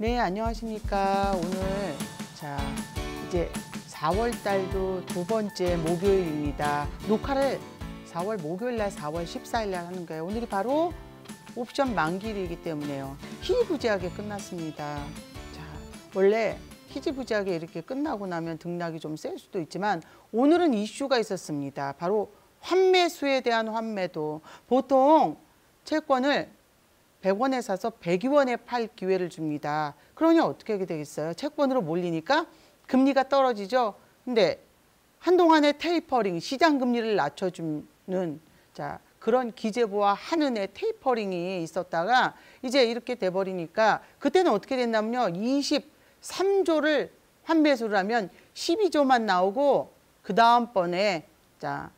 네, 안녕하십니까. 오늘 자 이제 4월 달도 두 번째 목요일입니다. 녹화를 4월 목요일 날 4월 14일 날 하는 거예요. 오늘이 바로 옵션 만기일이기 때문에요. 희부지하게 끝났습니다. 자, 원래 희지부지하게 이렇게 끝나고 나면 등락이 좀 셀 수도 있지만 오늘은 이슈가 있었습니다. 바로 환매수에 대한 환매도 보통 채권을 100원에 사서 102원에 팔 기회를 줍니다. 그러니 어떻게 되겠어요? 채권으로 몰리니까 금리가 떨어지죠. 근데 한동안의 테이퍼링, 시장 금리를 낮춰주는 자 그런 기재부와 한은의 테이퍼링이 있었다가 이제 이렇게 돼버리니까 그때는 어떻게 됐냐면요. 23조를 환매수를 하면 12조만 나오고 그 다음번에 자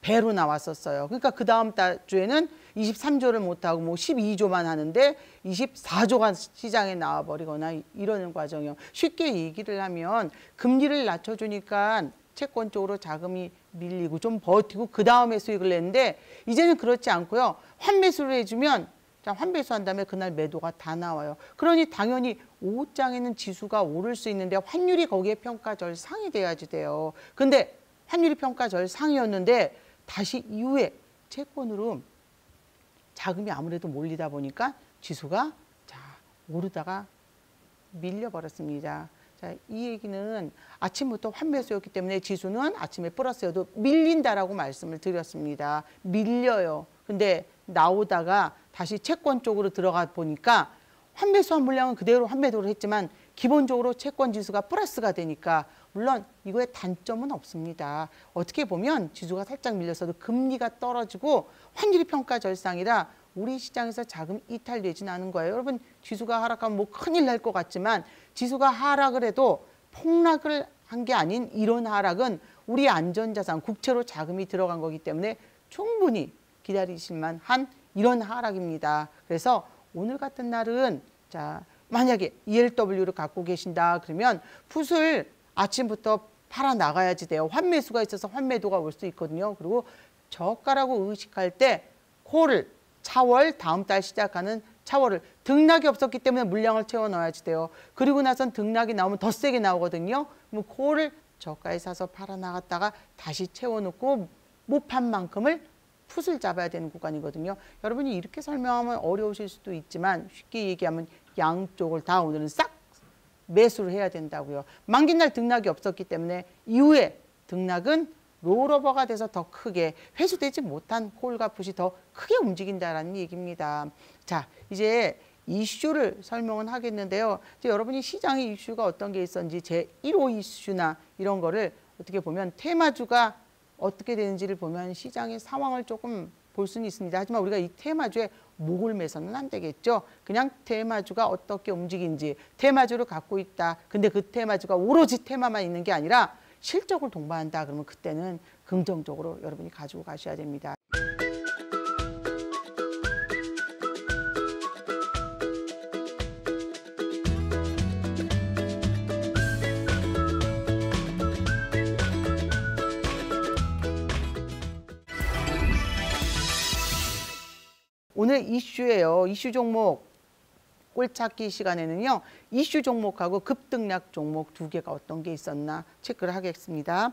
배로 나왔었어요. 그러니까 그 다음 달 주에는 23조를 못하고 뭐 12조만 하는데 24조가 시장에 나와버리거나 이러는 과정이요. 쉽게 얘기를 하면 금리를 낮춰주니까 채권 쪽으로 자금이 밀리고 좀 버티고 그 다음에 수익을 냈는데 이제는 그렇지 않고요. 환매수를 해주면 자, 환배수한 다음에 그날 매도가 다 나와요. 그러니 당연히 오장에는 지수가 오를 수 있는데 환율이 거기에 평가절 상이 돼야지 돼요. 근데 환율이 평가절 상이었는데 다시 이후에 채권으로 자금이 아무래도 몰리다 보니까 지수가 자 오르다가 밀려버렸습니다. 자, 이 얘기는 아침부터 환매수였기 때문에 지수는 아침에 플러스여도 밀린다라고 말씀을 드렸습니다. 밀려요. 근데 나오다가 다시 채권 쪽으로 들어가 보니까 환매수한 물량은 그대로 환매도를 했지만 기본적으로 채권 지수가 플러스가 되니까 물론 이거에 단점은 없습니다. 어떻게 보면 지수가 살짝 밀려서도 금리가 떨어지고 환율이 평가 절상이라 우리 시장에서 자금 이탈되지는 않은 거예요. 여러분 지수가 하락하면 뭐 큰일 날 것 같지만 지수가 하락을 해도 폭락을 한 게 아닌 이런 하락은 우리 안전자산 국채로 자금이 들어간 거기 때문에 충분히 기다리실만 한 이런 하락입니다. 그래서 오늘 같은 날은 자 만약에 ELW를 갖고 계신다 그러면 풋을 아침부터 팔아 나가야지 돼요. 환매수가 있어서 환매도가 올 수 있거든요. 그리고 저가라고 의식할 때 콜을 차월 다음 달 시작하는 차월을 등락이 없었기 때문에 물량을 채워 넣어야지 돼요. 그리고 나선 등락이 나오면 더 세게 나오거든요. 그럼 콜을 저가에 사서 팔아 나갔다가 다시 채워 놓고 못 판 만큼을 풋을 잡아야 되는 구간이거든요. 여러분이 이렇게 설명하면 어려우실 수도 있지만 쉽게 얘기하면 양쪽을 다 오늘은 싹 매수를 해야 된다고요. 만기 날 등락이 없었기 때문에 이후에 등락은 롤오버가 돼서 더 크게 회수되지 못한 콜과 풋이 더 크게 움직인다라는 얘기입니다. 자, 이제 이슈를 설명은 하겠는데요. 이제 여러분이 시장의 이슈가 어떤 게 있었는지 제 1호 이슈나 이런 거를 어떻게 보면 테마주가 어떻게 되는지를 보면 시장의 상황을 조금 볼 수는 있습니다. 하지만 우리가 이 테마주에 목을 매서는 안 되겠죠. 그냥 테마주가 어떻게 움직인지 테마주를 갖고 있다. 근데 그 테마주가 오로지 테마만 있는 게 아니라 실적을 동반한다. 그러면 그때는 긍정적으로 여러분이 가지고 가셔야 됩니다. 오늘 이슈예요. 이슈 종목 꼴찾기 시간에는요. 이슈 종목하고 급등락 종목 두 개가 어떤 게 있었나 체크를 하겠습니다.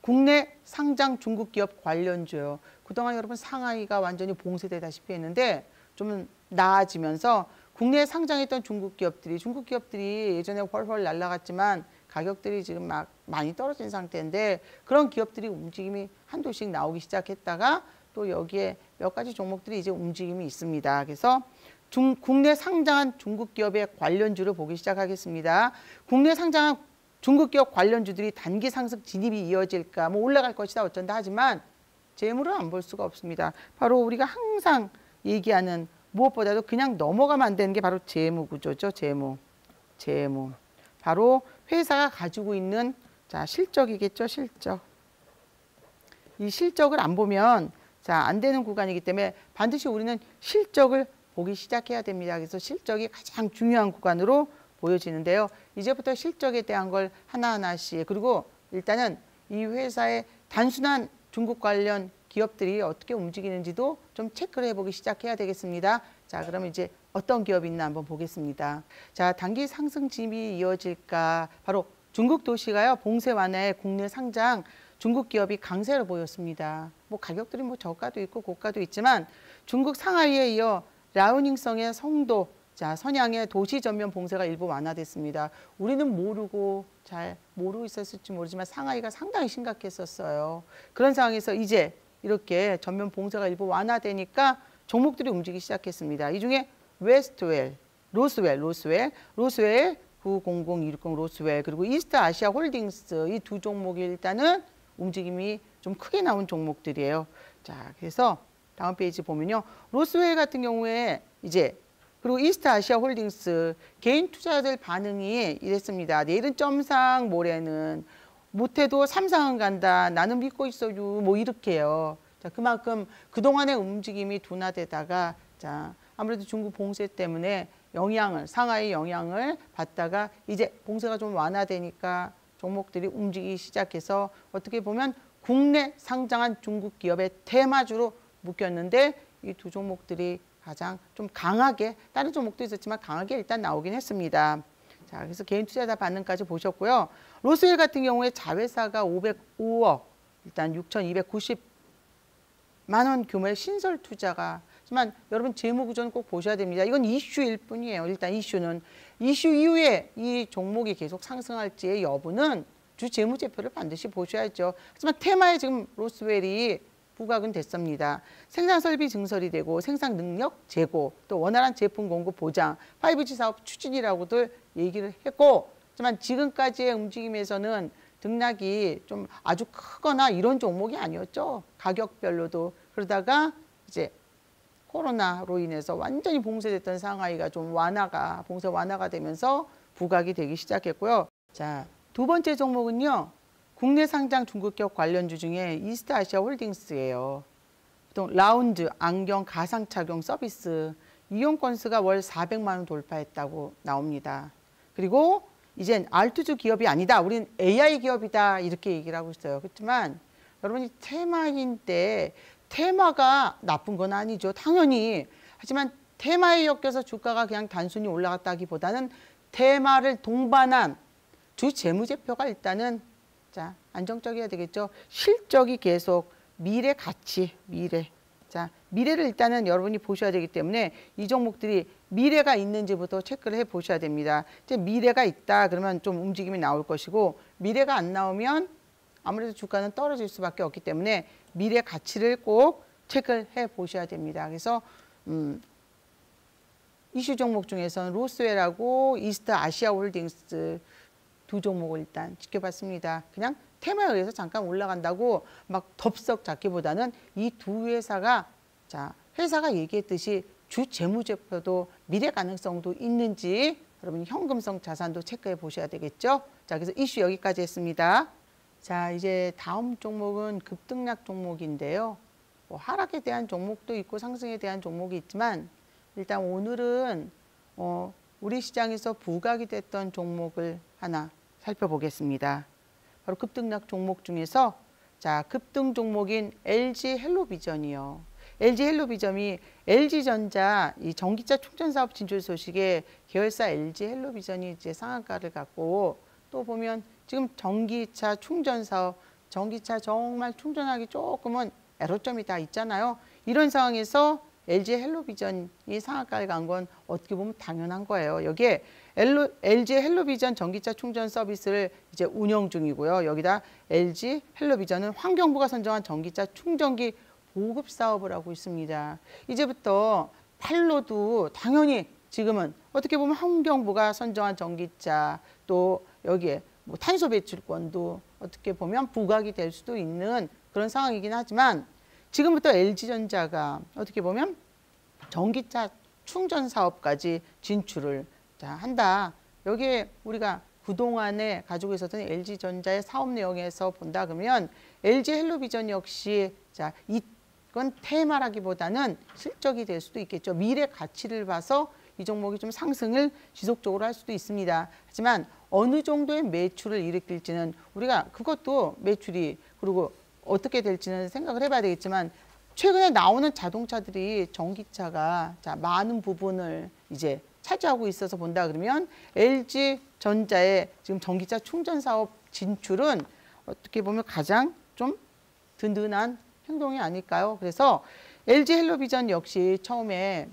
국내 상장 중국 기업 관련주요. 그동안 여러분 상하이가 완전히 봉쇄되다시피 했는데 좀 나아지면서 국내에 상장했던 중국 기업들이 중국 기업들이 예전에 훨훨 날라갔지만 가격들이 지금 막 많이 떨어진 상태인데 그런 기업들이 움직임이 한도씩 나오기 시작했다가 또 여기에 몇 가지 종목들이 이제 움직임이 있습니다. 그래서 중, 국내 상장한 중국 기업의 관련주를 보기 시작하겠습니다. 국내 상장한 중국 기업 관련주들이 단기 상승 진입이 이어질까 뭐 올라갈 것이다 어쩐다 하지만 재물을 안 볼 수가 없습니다. 바로 우리가 항상 얘기하는 무엇보다도 그냥 넘어가면 안 되는 게 바로 재무 구조죠. 재무. 재무. 바로 회사가 가지고 있는 자 실적이겠죠. 실적. 이 실적을 안 보면 자, 안 되는 구간이기 때문에 반드시 우리는 실적을 보기 시작해야 됩니다. 그래서 실적이 가장 중요한 구간으로 보여지는데요. 이제부터 실적에 대한 걸 하나하나씩 그리고 일단은 이 회사의 단순한 중국 관련 기업들이 어떻게 움직이는지도 좀 체크를 해보기 시작해야 되겠습니다. 자, 그러면 이제 어떤 기업이 있나 한번 보겠습니다. 자, 단기 상승 짐이 이어질까? 바로 중국 도시가요. 봉쇄 완화에 국내 상장 중국 기업이 강세를 보였습니다. 뭐 가격들이 뭐 저가도 있고 고가도 있지만 중국 상하이에 이어 라우닝성의 성도, 자 선양의 도시 전면 봉쇄가 일부 완화됐습니다. 우리는 모르고 잘 모르고 있었을지 모르지만 상하이가 상당히 심각했었어요. 그런 상황에서 이제 이렇게 전면 봉쇄가 일부 완화되니까 종목들이 움직이기 시작했습니다. 이 중에 웨스트웰, 로스웰, 로스웰, 로스웰 90060 로스웰 그리고 이스트 아시아 홀딩스 이 두 종목이 일단은 움직임이 좀 크게 나온 종목들이에요. 자, 그래서 다음 페이지 보면요. 로스웰 같은 경우에 이제 그리고 이스트 아시아 홀딩스 개인 투자자들 반응이 이랬습니다. 내일은 점상, 모레는 못해도 삼상은 간다. 나는 믿고 있어요. 뭐 이렇게요. 자, 그만큼 그동안의 움직임이 둔화되다가 자, 아무래도 중국 봉쇄 때문에 영향을 상하이 영향을 받다가 이제 봉쇄가 좀 완화되니까 종목들이 움직이기 시작해서 어떻게 보면 국내 상장한 중국 기업의 테마주로 묶였는데 이 두 종목들이 가장 좀 강하게 다른 종목도 있었지만 강하게 일단 나오긴 했습니다. 자, 그래서 개인 투자자 반응까지 보셨고요. 로스웰 같은 경우에 자회사가 505억 일단 6,290만 원 규모의 신설 투자가 하지만 여러분 재무 구조는 꼭 보셔야 됩니다. 이건 이슈일 뿐이에요. 일단 이슈는 이슈 이후에 이 종목이 계속 상승할지의 여부는 주 재무제표를 반드시 보셔야죠. 하지만 테마에 지금 로스웰이 부각은 됐습니다. 생산 설비 증설이 되고 생산 능력 제고 또 원활한 제품 공급 보장 5G 사업 추진이라고들 얘기를 했고 하지만 지금까지의 움직임에서는 등락이 좀 아주 크거나 이런 종목이 아니었죠. 가격별로도 그러다가 이제 코로나로 인해서 완전히 봉쇄됐던 상하이가 좀 완화가 봉쇄 완화가 되면서 부각이 되기 시작했고요. 자, 두 번째 종목은요. 국내 상장 중국기업 관련주 중에 이스트 아시아 홀딩스예요. 또 라운드 안경 가상 착용 서비스 이용 건수가 월 400만 원 돌파했다고 나옵니다. 그리고 이젠 R2주 기업이 아니다. 우린 AI 기업이다. 이렇게 얘기를 하고 있어요. 그렇지만 여러분이 테마인 때 테마가 나쁜 건 아니죠. 당연히. 하지만 테마에 엮여서 주가가 그냥 단순히 올라갔다기보다는 테마를 동반한 주 재무제표가 일단은 자 안정적이어야 되겠죠. 실적이 계속 미래 가치, 미래. 자 미래를 일단은 여러분이 보셔야 되기 때문에 이 종목들이 미래가 있는지부터 체크를 해 보셔야 됩니다. 이제 미래가 있다 그러면 좀 움직임이 나올 것이고 미래가 안 나오면 아무래도 주가는 떨어질 수밖에 없기 때문에 미래 가치를 꼭 체크해 보셔야 됩니다. 그래서 음, 이슈 종목 중에서는 로스웰하고 이스트 아시아 홀딩스 두 종목을 일단 지켜봤습니다. 그냥 테마에 의해서 잠깐 올라간다고 막 덥석 잡기보다는 이 두 회사가 자 회사가 얘기했듯이 주 재무제표도 미래 가능성도 있는지 여러분 현금성 자산도 체크해 보셔야 되겠죠. 자 그래서 이슈 여기까지 했습니다. 자, 이제 다음 종목은 급등락 종목인데요. 뭐 하락에 대한 종목도 있고 상승에 대한 종목이 있지만 일단 오늘은 어, 우리 시장에서 부각이 됐던 종목을 하나 살펴보겠습니다. 바로 급등락 종목 중에서 자 급등 종목인 LG 헬로비전이요. LG 헬로비전이 LG전자 이 전기차 충전 사업 진출 소식에 계열사 LG 헬로비전이 이제 상한가를 갖고 또 보면 지금 전기차 충전 사업, 전기차 정말 충전하기 조금은 애로점이 다 있잖아요. 이런 상황에서 LG 헬로비전이 상한가를 간건 어떻게 보면 당연한 거예요. 여기에 엘로, LG 헬로비전 전기차 충전 서비스를 이제 운영 중이고요. 여기다 LG 헬로비전은 환경부가 선정한 전기차 충전기 보급 사업을 하고 있습니다. 이제부터 팔로도 당연히 지금은 어떻게 보면 환경부가 선정한 전기차 또 여기에 뭐 탄소 배출권도 어떻게 보면 부각이 될 수도 있는 그런 상황이긴 하지만 지금부터 LG전자가 어떻게 보면 전기차 충전 사업까지 진출을 자, 한다. 여기에 우리가 그동안에 가지고 있었던 LG전자의 사업 내용에서 본다 그러면 LG 헬로비전 역시 자, 이건 테마라기보다는 실적이 될 수도 있겠죠. 미래 가치를 봐서 이 종목이 좀 상승을 지속적으로 할 수도 있습니다. 하지만 어느 정도의 매출을 일으킬지는 우리가 그것도 매출이 그리고 어떻게 될지는 생각을 해봐야 되겠지만 최근에 나오는 자동차들이 전기차가 자 많은 부분을 이제 차지하고 있어서 본다 그러면 LG 전자의 지금 전기차 충전 사업 진출은 어떻게 보면 가장 좀 든든한 행동이 아닐까요? 그래서 LG 헬로비전 역시 처음에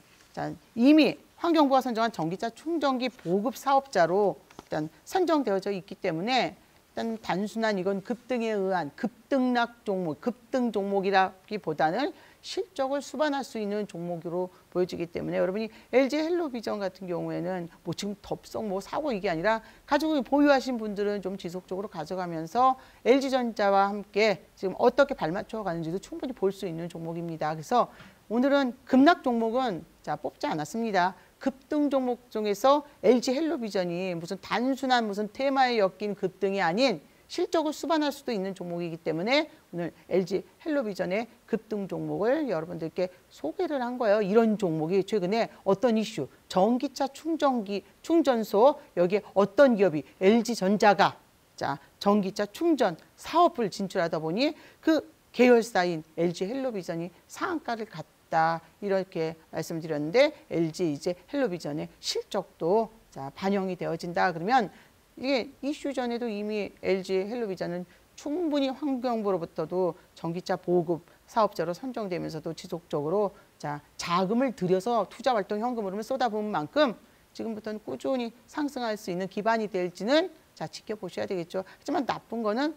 이미 환경부가 선정한 전기차 충전기 보급 사업자로 일단 선정되어져 있기 때문에 일단 단순한 이건 급등에 의한 급등락 종목, 급등 종목이라기보다는 실적을 수반할 수 있는 종목으로 보여지기 때문에 여러분이 LG 헬로비전 같은 경우에는 뭐 지금 덥석 뭐 사고 이게 아니라 가지고 보유하신 분들은 좀 지속적으로 가져가면서 LG전자와 함께 지금 어떻게 발맞춰 가는지도 충분히 볼 수 있는 종목입니다. 그래서 오늘은 급락 종목은 자 뽑지 않았습니다. 급등 종목 중에서 LG 헬로비전이 무슨 단순한 무슨 테마에 엮인 급등이 아닌 실적을 수반할 수도 있는 종목이기 때문에 오늘 LG 헬로비전의 급등 종목을 여러분들께 소개를 한 거예요. 이런 종목이 최근에 어떤 이슈, 전기차 충전기, 충전소 여기에 어떤 기업이 LG전자가 자 전기차 충전 사업을 진출하다 보니 그 계열사인 LG 헬로비전이 상한가를 갔다. 있다 이렇게 말씀드렸는데 LG 이제 헬로비전의 실적도 자 반영이 되어진다 그러면 이게 이슈 전에도 이미 LG 헬로비전은 충분히 환경부로부터도 전기차 보급 사업자로 선정되면서도 지속적으로 자 자금을 들여서 투자 활동 현금 흐름을 쏟아부은 만큼 지금부터는 꾸준히 상승할 수 있는 기반이 될지는 자 지켜보셔야 되겠죠. 하지만 나쁜 거는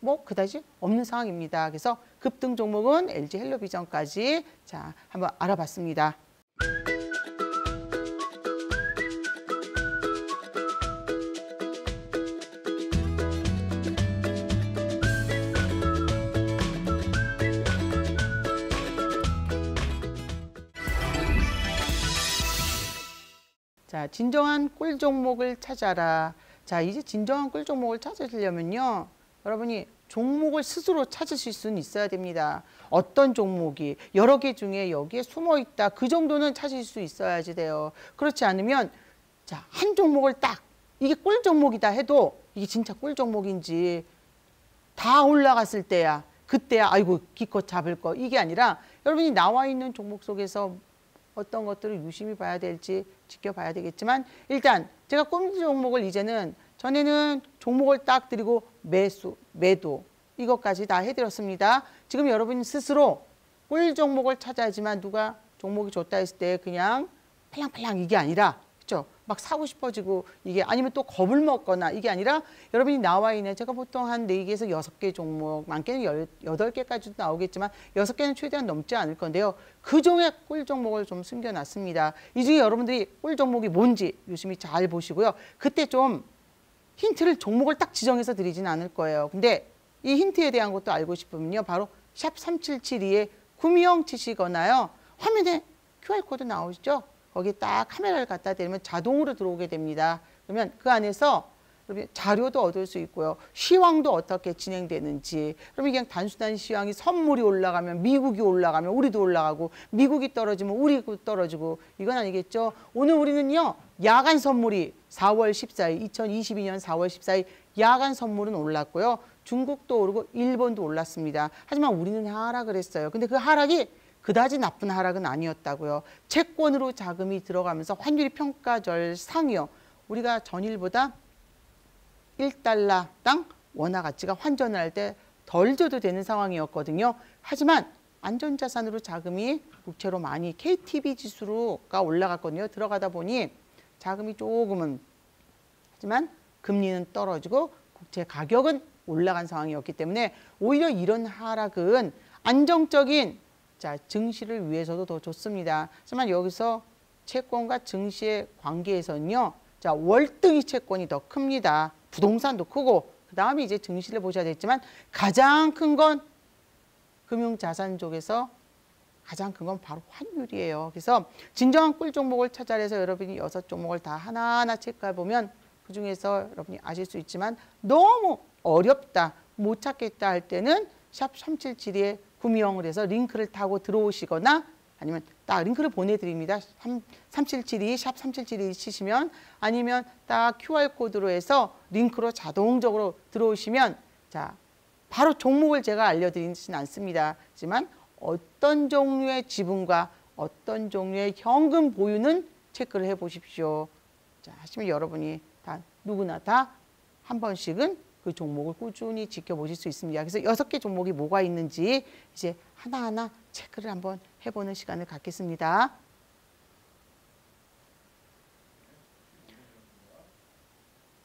뭐 그다지 없는 상황입니다. 그래서 급등 종목은 LG 헬로비전까지 자 한번 알아봤습니다. 자, 진정한 꿀 종목을 찾아라. 자, 이제 진정한 꿀 종목을 찾으시려면요. 여러분이 종목을 스스로 찾으실 수는 있어야 됩니다. 어떤 종목이 여러 개 중에 여기에 숨어 있다. 그 정도는 찾을 수 있어야지 돼요. 그렇지 않으면 자, 한 종목을 딱 이게 꿀 종목이다 해도 이게 진짜 꿀 종목인지 다 올라갔을 때야 그때야 아이고 기껏 잡을 거 이게 아니라 여러분이 나와 있는 종목 속에서 어떤 것들을 유심히 봐야 될지 지켜봐야 되겠지만 일단 제가 꿀 종목을 이제는 전에는 종목을 딱 드리고 매수, 매도 이것까지 다 해드렸습니다. 지금 여러분 스스로 꿀 종목을 찾아야지만 누가 종목이 좋다 했을 때 그냥 팔랑팔랑 이게 아니라 그렇죠? 막 사고 싶어지고 이게 아니면 또 겁을 먹거나 이게 아니라 여러분이 나와 있는 제가 보통 한 네개에서 여섯 개 종목 많게는 여덟 개까지도 나오겠지만 여섯 개는 최대한 넘지 않을 건데요. 그 중에 꿀 종목을 좀 숨겨놨습니다. 이 중에 여러분들이 꿀 종목이 뭔지 유심히 잘 보시고요. 그때 좀 힌트를 종목을 딱 지정해서 드리진 않을 거예요. 근데 이 힌트에 대한 것도 알고 싶으면요. 바로 샵 3772에 구미형 치시거나요. 화면에 QR코드 나오시죠? 거기 딱 카메라를 갖다 대면 자동으로 들어오게 됩니다. 그러면 그 안에서 자료도 얻을 수 있고요. 시황도 어떻게 진행되는지. 그러면 그냥 단순한 시황이 선물이 올라가면 미국이 올라가면 우리도 올라가고 미국이 떨어지면 우리도 떨어지고 이건 아니겠죠. 오늘 우리는요. 야간 선물이 4월 14일 2022년 4월 14일 야간 선물은 올랐고요. 중국도 오르고 일본도 올랐습니다. 하지만 우리는 하락을 했어요. 근데 그 하락이 그다지 나쁜 하락은 아니었다고요. 채권으로 자금이 들어가면서 환율이 평가절 상이요. 우리가 전일보다 1달러당 원화 가치가 환전을 할때 덜 줘도 되는 상황이었거든요. 하지만 안전자산으로 자금이 국채로 많이 KTB 지수가 올라갔거든요. 들어가다 보니 자금이 조금은 하지만 금리는 떨어지고 국채 가격은 올라간 상황이었기 때문에 오히려 이런 하락은 안정적인 자 증시를 위해서도 더 좋습니다. 하지만 여기서 채권과 증시의 관계에서는요. 자 월등히 채권이 더 큽니다. 부동산도 크고 그 다음에 이제 증시를 보셔야 되겠지만 가장 큰 건 금융자산 쪽에서 가장 큰 건 바로 환율이에요. 그래서 진정한 꿀 종목을 찾아내서 여러분이 여섯 종목을 다 하나하나 체크해 보면 그 중에서 여러분이 아실 수 있지만 너무 어렵다, 못 찾겠다 할 때는 샵 3772에 구미형을 해서 링크를 타고 들어오시거나 아니면 딱 링크를 보내드립니다. 3772, 샵 3772 치시면 아니면 딱 QR코드로 해서 링크로 자동적으로 들어오시면 자 바로 종목을 제가 알려드리진 않습니다. 하지만 어떤 종류의 지분과 어떤 종류의 현금 보유는 체크를 해 보십시오. 자, 하시면 여러분이 다 누구나 다 한 번씩은 그 종목을 꾸준히 지켜보실 수 있습니다. 그래서 여섯 개 종목이 뭐가 있는지 이제 하나하나 체크를 한번 해보는 시간을 갖겠습니다.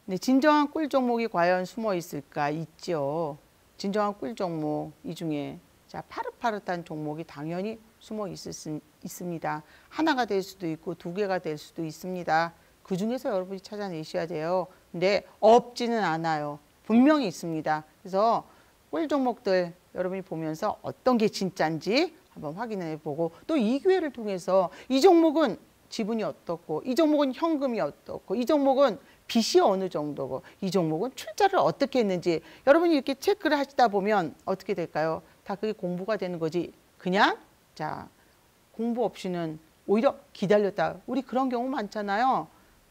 네, 진정한 꿀 종목이 과연 숨어 있을까? 있죠. 진정한 꿀 종목 이 중에 자 파릇파릇한 종목이 당연히 숨어 있을 수 있습니다. 하나가 될 수도 있고 두 개가 될 수도 있습니다. 그 중에서 여러분이 찾아내셔야 돼요. 근데 없지는 않아요. 분명히 있습니다. 그래서 꿀 종목들 여러분이 보면서 어떤 게 진짜인지 한번 확인해 보고 또 이 기회를 통해서 이 종목은 지분이 어떻고 이 종목은 현금이 어떻고 이 종목은 빚이 어느 정도고 이 종목은 출자를 어떻게 했는지 여러분이 이렇게 체크를 하시다 보면 어떻게 될까요? 다 그게 공부가 되는 거지. 그냥 자 공부 없이는 오히려 기다렸다. 우리 그런 경우 많잖아요.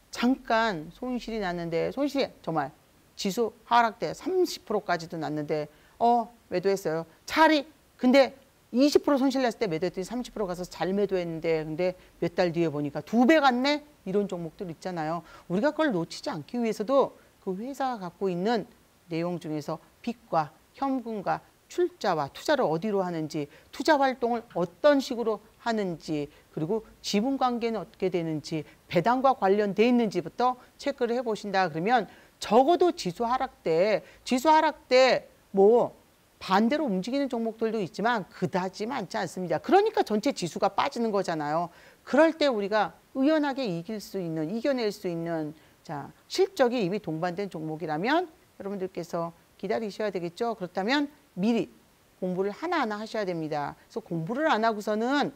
잠깐 손실이 났는데 손실이 정말 지수 하락돼 30%까지도 났는데 어 매도했어요. 차라리 근데 20% 손실 났을 때 매도했더니 30% 가서 잘 매도했는데 근데 몇 달 뒤에 보니까 두 배 갔네 이런 종목들 있잖아요. 우리가 그걸 놓치지 않기 위해서도 그 회사가 갖고 있는 내용 중에서 빚과 현금과 출자와 투자를 어디로 하는지 투자 활동을 어떤 식으로 하는지 그리고 지분 관계는 어떻게 되는지 배당과 관련돼 있는지부터 체크를 해보신다 그러면 적어도 지수 하락 때 지수 하락 때 뭐 반대로 움직이는 종목들도 있지만 그다지 많지 않습니다. 그러니까 전체 지수가 빠지는 거잖아요. 그럴 때 우리가 의연하게 이길 수 있는, 이겨낼 수 있는 자 실적이 이미 동반된 종목이라면 여러분들께서 기다리셔야 되겠죠. 그렇다면 미리 공부를 하나하나 하셔야 됩니다. 그래서 공부를 안 하고서는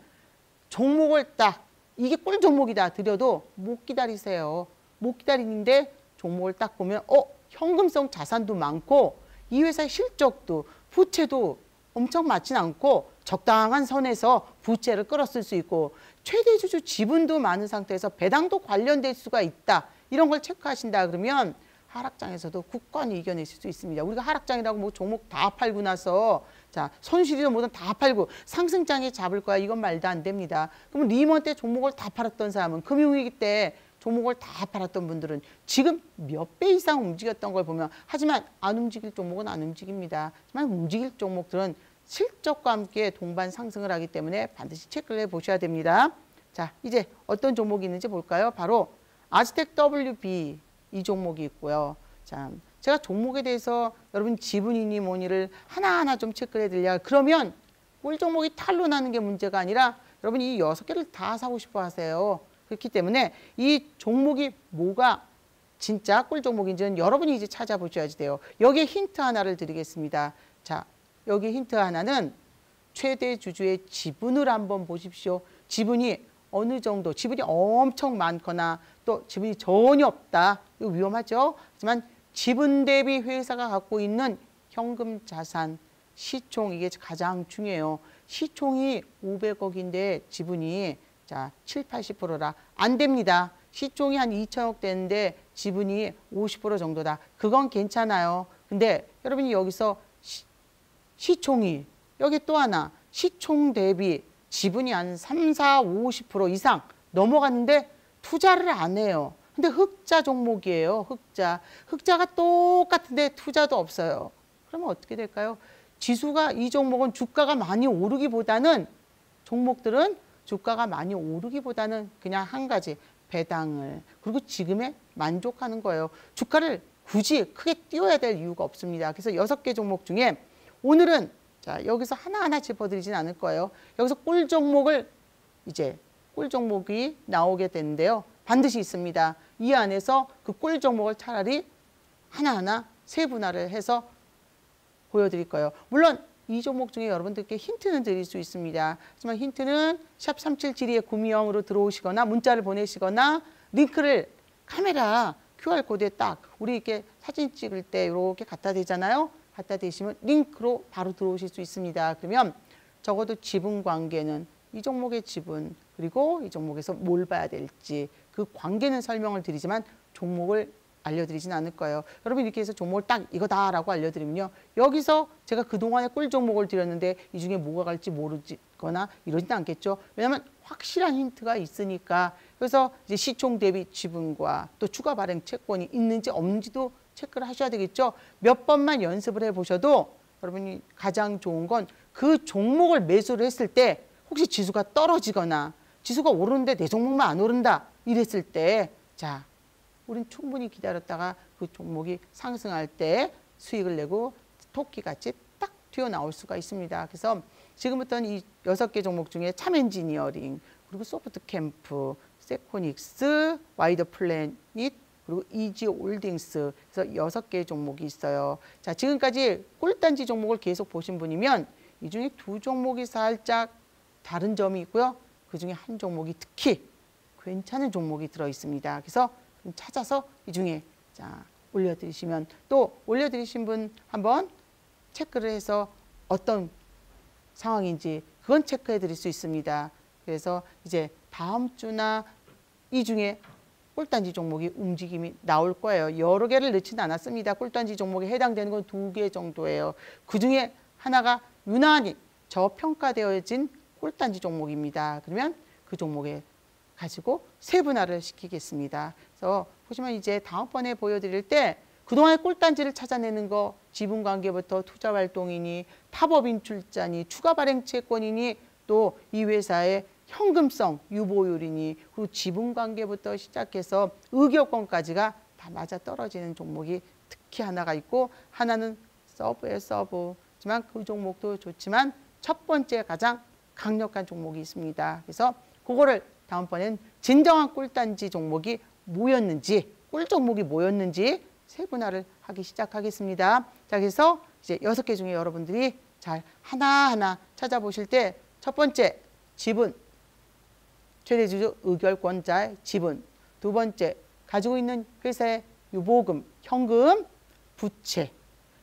종목을 딱 이게 꿀 종목이다 드려도 못 기다리세요. 못 기다리는데 종목을 딱 보면 어 현금성 자산도 많고 이 회사의 실적도 부채도 엄청 많진 않고 적당한 선에서 부채를 끌었을 수 있고 최대 주주 지분도 많은 상태에서 배당도 관련될 수가 있다. 이런 걸 체크하신다 그러면 하락장에서도 굳건히 이겨내실 수 있습니다. 우리가 하락장이라고 뭐 종목 다 팔고 나서 자 손실이든 뭐든 다 팔고 상승장에 잡을 거야 이건 말도 안 됩니다. 그럼 리먼 때 종목을 다 팔았던 사람은 금융위기 때 종목을 다 팔았던 분들은 지금 몇 배 이상 움직였던 걸 보면 하지만 안 움직일 종목은 안 움직입니다. 하지만 움직일 종목들은 실적과 함께 동반 상승을 하기 때문에 반드시 체크를 해보셔야 됩니다. 자, 이제 어떤 종목이 있는지 볼까요? 바로 아즈텍 WB 이 종목이 있고요. 자, 제가 종목에 대해서 여러분 지분이니 뭐니를 하나하나 좀 체크를 해드려 그러면 꿀 종목이 탈로 나는 게 문제가 아니라 여러분 이 여섯 개를 다 사고 싶어 하세요. 그렇기 때문에 이 종목이 뭐가 진짜 꿀 종목인지는 여러분이 이제 찾아보셔야지 돼요. 여기에 힌트 하나를 드리겠습니다. 자, 여기 힌트 하나는 최대 주주의 지분을 한번 보십시오. 지분이 어느 정도, 지분이 엄청 많거나 또 지분이 전혀 없다. 이거 위험하죠. 하지만 지분 대비 회사가 갖고 있는 현금 자산, 시총 이게 가장 중요해요. 시총이 500억인데 지분이 자, 7, 80%라 안 됩니다. 시총이 한 2천억 되는데 지분이 50% 정도다. 그건 괜찮아요. 근데 여러분이 여기서 시, 총이 여기 또 하나 시총 대비 지분이 한 3, 4, 50% 이상 넘어갔는데 투자를 안 해요. 근데 흑자 종목이에요. 흑자. 흑자가 똑같은데 투자도 없어요. 그러면 어떻게 될까요? 지수가 이 종목은 주가가 많이 오르기보다는 종목들은 주가가 많이 오르기보다는 그냥 한 가지 배당을 그리고 지금에 만족하는 거예요. 주가를 굳이 크게 띄워야 될 이유가 없습니다. 그래서 여섯 개 종목 중에 오늘은 자 여기서 하나하나 짚어드리진 않을 거예요. 여기서 꿀 종목을 이제 꿀 종목이 나오게 되는데요. 반드시 있습니다. 이 안에서 그 꿀 종목을 차라리 하나하나 세분화를 해서 보여드릴 거예요. 물론 이 종목 중에 여러분들께 힌트는 드릴 수 있습니다. 하지만 힌트는 샵 3772의 구미형으로 들어오시거나 문자를 보내시거나 링크를 카메라 QR코드에 딱 우리 이렇게 사진 찍을 때 이렇게 갖다 대잖아요. 갖다 대시면 링크로 바로 들어오실 수 있습니다. 그러면 적어도 지분 관계는 이 종목의 지분 그리고 이 종목에서 뭘 봐야 될지 그 관계는 설명을 드리지만 종목을 알려드리진 않을 거예요. 여러분 이렇게 해서 종목을 딱 이거다라고 알려드리면요. 여기서 제가 그동안에 꿀 종목을 드렸는데 이 중에 뭐가 갈지 모르지 거나 이러진 않겠죠. 왜냐하면 확실한 힌트가 있으니까 그래서 이제 시총 대비 지분과 또 추가 발행 채권이 있는지 없는지도 체크를 하셔야 되겠죠. 몇 번만 연습을 해보셔도 여러분이 가장 좋은 건 그 종목을 매수를 했을 때 혹시 지수가 떨어지거나 지수가 오르는데 내 종목만 안 오른다 이랬을 때 자, 우린 충분히 기다렸다가 그 종목이 상승할 때 수익을 내고 토끼같이 딱 튀어나올 수가 있습니다. 그래서 지금부터는 이 여섯 개 종목 중에 참 엔지니어링, 그리고 소프트 캠프, 세코닉스, 와이더 플래닛, 그리고 이지 홀딩스 그래서 여섯 개의 종목이 있어요. 자, 지금까지 꿀단지 종목을 계속 보신 분이면 이 중에 두 종목이 살짝 다른 점이 있고요. 그 중에 한 종목이 특히 괜찮은 종목이 들어 있습니다. 그래서 찾아서 이 중에 자, 올려드리시면 또 올려드리신 분 한번 체크를 해서 어떤 상황인지 그건 체크해 드릴 수 있습니다. 그래서 이제 다음 주나 이 중에 꿀단지 종목이 움직임이 나올 거예요. 여러 개를 넣지는 않았습니다. 꿀단지 종목에 해당되는 건 두 개 정도예요. 그중에 하나가 유난히 저평가되어진 꿀단지 종목입니다. 그러면 그 종목에 가지고 세분화를 시키겠습니다. 그래서 보시면 이제 다음번에 보여드릴 때 그동안의 꿀단지를 찾아내는 거 지분 관계부터 투자 활동이니 타법인 출자니 추가 발행 채권이니 또 이 회사의 현금성 유보율이니 그리고 지분 관계부터 시작해서 의결권까지가 다 맞아 떨어지는 종목이 특히 하나가 있고 하나는 서브에 서브지만 그 종목도 좋지만 첫 번째 가장 강력한 종목이 있습니다. 그래서 그거를 다음번엔 진정한 꿀단지 종목이 뭐였는지 꿀 종목이 뭐였는지 세분화를 하기 시작하겠습니다. 자 그래서 이제 여섯 개 중에 여러분들이 잘 하나하나 찾아보실 때 첫 번째 지분 최대주주 의결권자의 지분 두 번째 가지고 있는 회사의 유보금 현금 부채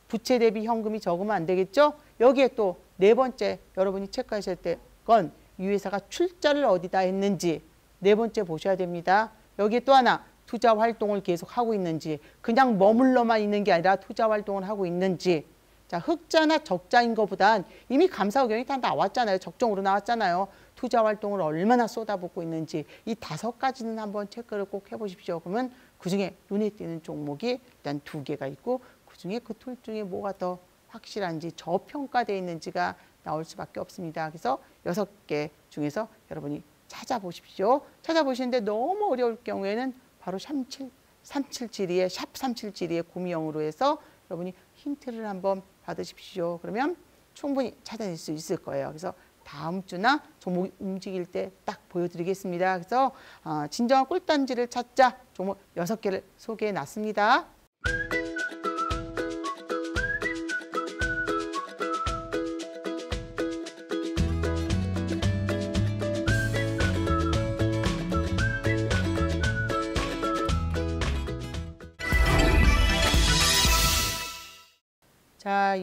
부채 대비 현금이 적으면 안 되겠죠 여기에 또 네 번째 여러분이 체크하실 때 건이 회사가 출자를 어디다 했는지 네 번째 보셔야 됩니다 여기에 또 하나 투자 활동을 계속 하고 있는지 그냥 머물러만 있는 게 아니라 투자 활동을 하고 있는지 자 흑자나 적자인 것보단 이미 감사 의견이 다 나왔잖아요. 적정으로 나왔잖아요. 투자 활동을 얼마나 쏟아붓고 있는지 이 다섯 가지는 한번 체크를 꼭 해보십시오. 그러면 그중에 눈에 띄는 종목이 일단 두 개가 있고 그중에 그툴 중에 뭐가 더 확실한지 저평가되어 있는지가 나올 수밖에 없습니다. 그래서 여섯 개 중에서 여러분이 찾아보십시오. 찾아보시는데 너무 어려울 경우에는 바로 37, 377의 샵 377의 구미형으로 해서 여러분이 힌트를 한번 받으십시오. 그러면 충분히 찾아낼 수 있을 거예요. 그래서 다음 주나 종목이 움직일 때 딱 보여드리겠습니다. 그래서 어, 진정한 꿀단지를 찾자 종목 여섯 개를 소개해 놨습니다.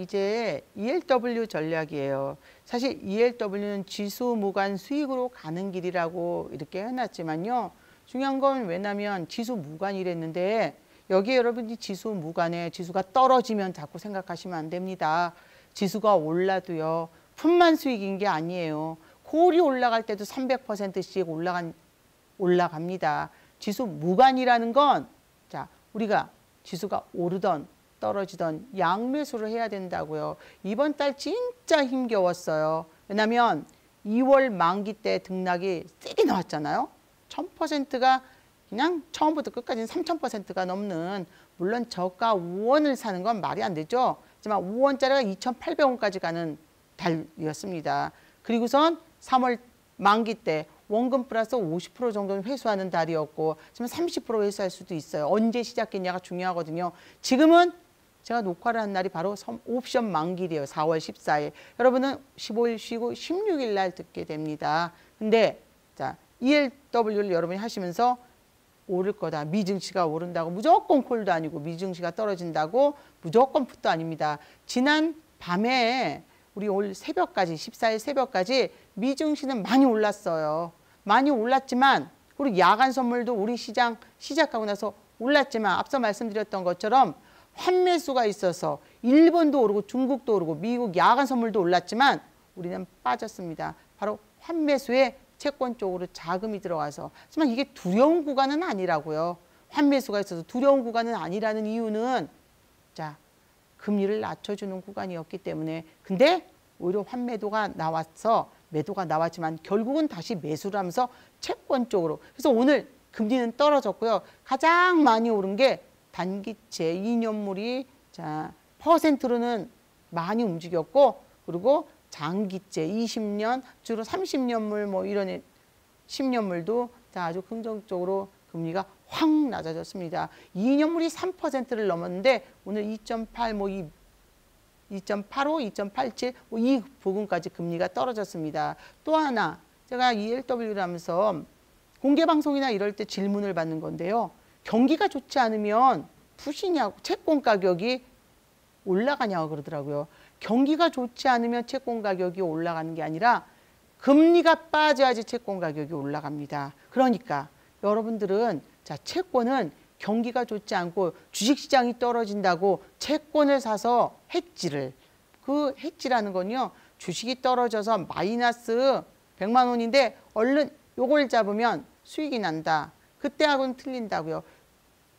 이제 ELW 전략이에요. 사실 ELW는 지수 무관 수익으로 가는 길이라고 이렇게 해놨지만요. 중요한 건 왜냐면 지수 무관이랬는데 여기에 여러분이 지수 무관에 지수가 떨어지면 자꾸 생각하시면 안 됩니다. 지수가 올라도요. 품만 수익인 게 아니에요. 콜이 올라갈 때도 300%씩 올라간 올라갑니다. 지수 무관이라는 건 자, 우리가 지수가 오르던 떨어지던 양매수를 해야 된다고요. 이번 달 진짜 힘겨웠어요. 왜냐하면 2월 만기 때 등락이 세게 나왔잖아요. 1000%가 그냥 처음부터 끝까지는 3000%가 넘는 물론 저가 5원을 사는 건 말이 안 되죠. 하지만 5원짜리가 2,800원까지 가는 달이었습니다. 그리고선 3월 만기 때 원금 플러스 50% 정도는 회수하는 달이었고 지금 30% 회수할 수도 있어요. 언제 시작했냐가 중요하거든요. 지금은 제가 녹화를 한 날이 바로 옵션 만기이에요 4월 14일. 여러분은 15일 쉬고 16일 날 듣게 됩니다. 근데 자 ELW를 여러분이 하시면서 오를 거다. 미증시가 오른다고 무조건 콜도 아니고 미증시가 떨어진다고 무조건 풋도 아닙니다. 지난 밤에 우리 올 새벽까지 14일 새벽까지 미증시는 많이 올랐어요. 많이 올랐지만 그리고 야간 선물도 우리 시장 시작하고 나서 올랐지만 앞서 말씀드렸던 것처럼 환매수가 있어서 일본도 오르고 중국도 오르고 미국 야간 선물도 올랐지만 우리는 빠졌습니다. 바로 환매수에 채권 쪽으로 자금이 들어가서 하지만 이게 두려운 구간은 아니라고요. 환매수가 있어서 두려운 구간은 아니라는 이유는 자 금리를 낮춰주는 구간이었기 때문에 근데 오히려 환매도가 나와서 매도가 나왔지만 결국은 다시 매수를 하면서 채권 쪽으로 그래서 오늘 금리는 떨어졌고요. 가장 많이 오른 게 단기채 2년물이 자 퍼센트로는 많이 움직였고 그리고 장기채 20년 주로 30년물 뭐 이런 10년물도 자 아주 긍정적으로 금리가 확 낮아졌습니다. 2년물이 3%를 넘었는데 오늘 2.8, 뭐 2, 2.85, 2.87, 뭐 이 부분까지 금리가 떨어졌습니다. 또 하나 제가 ELW를 하면서 공개 방송이나 이럴 때 질문을 받는 건데요. 경기가 좋지 않으면 푸시냐고 채권 가격이 올라가냐고 그러더라고요. 경기가 좋지 않으면 채권 가격이 올라가는 게 아니라 금리가 빠져야지 채권 가격이 올라갑니다. 그러니까 여러분들은 자 채권은 경기가 좋지 않고 주식시장이 떨어진다고 채권을 사서 해지를 그 해지라는 건요 주식이 떨어져서 마이너스 100만 원인데 얼른 요걸 잡으면 수익이 난다. 그때하고는 틀린다고요.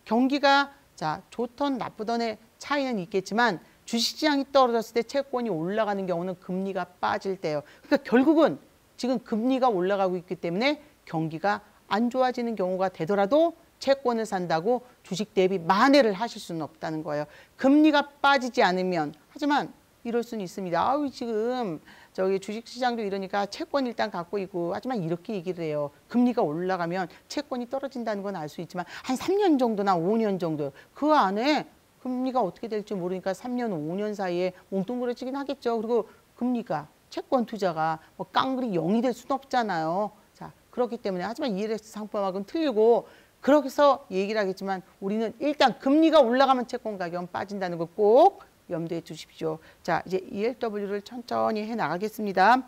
경기가 자 좋던 나쁘던의 차이는 있겠지만 주식시장이 떨어졌을 때 채권이 올라가는 경우는 금리가 빠질 때요. 그러니까 결국은 지금 금리가 올라가고 있기 때문에 경기가 안 좋아지는 경우가 되더라도 채권을 산다고 주식 대비 만회를 하실 수는 없다는 거예요. 금리가 빠지지 않으면 하지만 이럴 수는 있습니다. 아우 지금 저기 주식시장도 이러니까 채권 일단 갖고 있고 하지만 이렇게 얘기를 해요. 금리가 올라가면 채권이 떨어진다는 건 알 수 있지만 한 3년 정도나 5년 정도 그 안에 금리가 어떻게 될지 모르니까 3년, 5년 사이에 몽뚱그려지긴 하겠죠. 그리고 금리가 채권 투자가 뭐 깡그리 0이 될 수는 없잖아요. 자, 그렇기 때문에 하지만 ELS 상품하고는 틀리고 그렇게서 얘기를 하겠지만 우리는 일단 금리가 올라가면 채권 가격은 빠진다는 걸꼭 염두에 두십시오. 자, 이제 ELW를 천천히 해 나가겠습니다.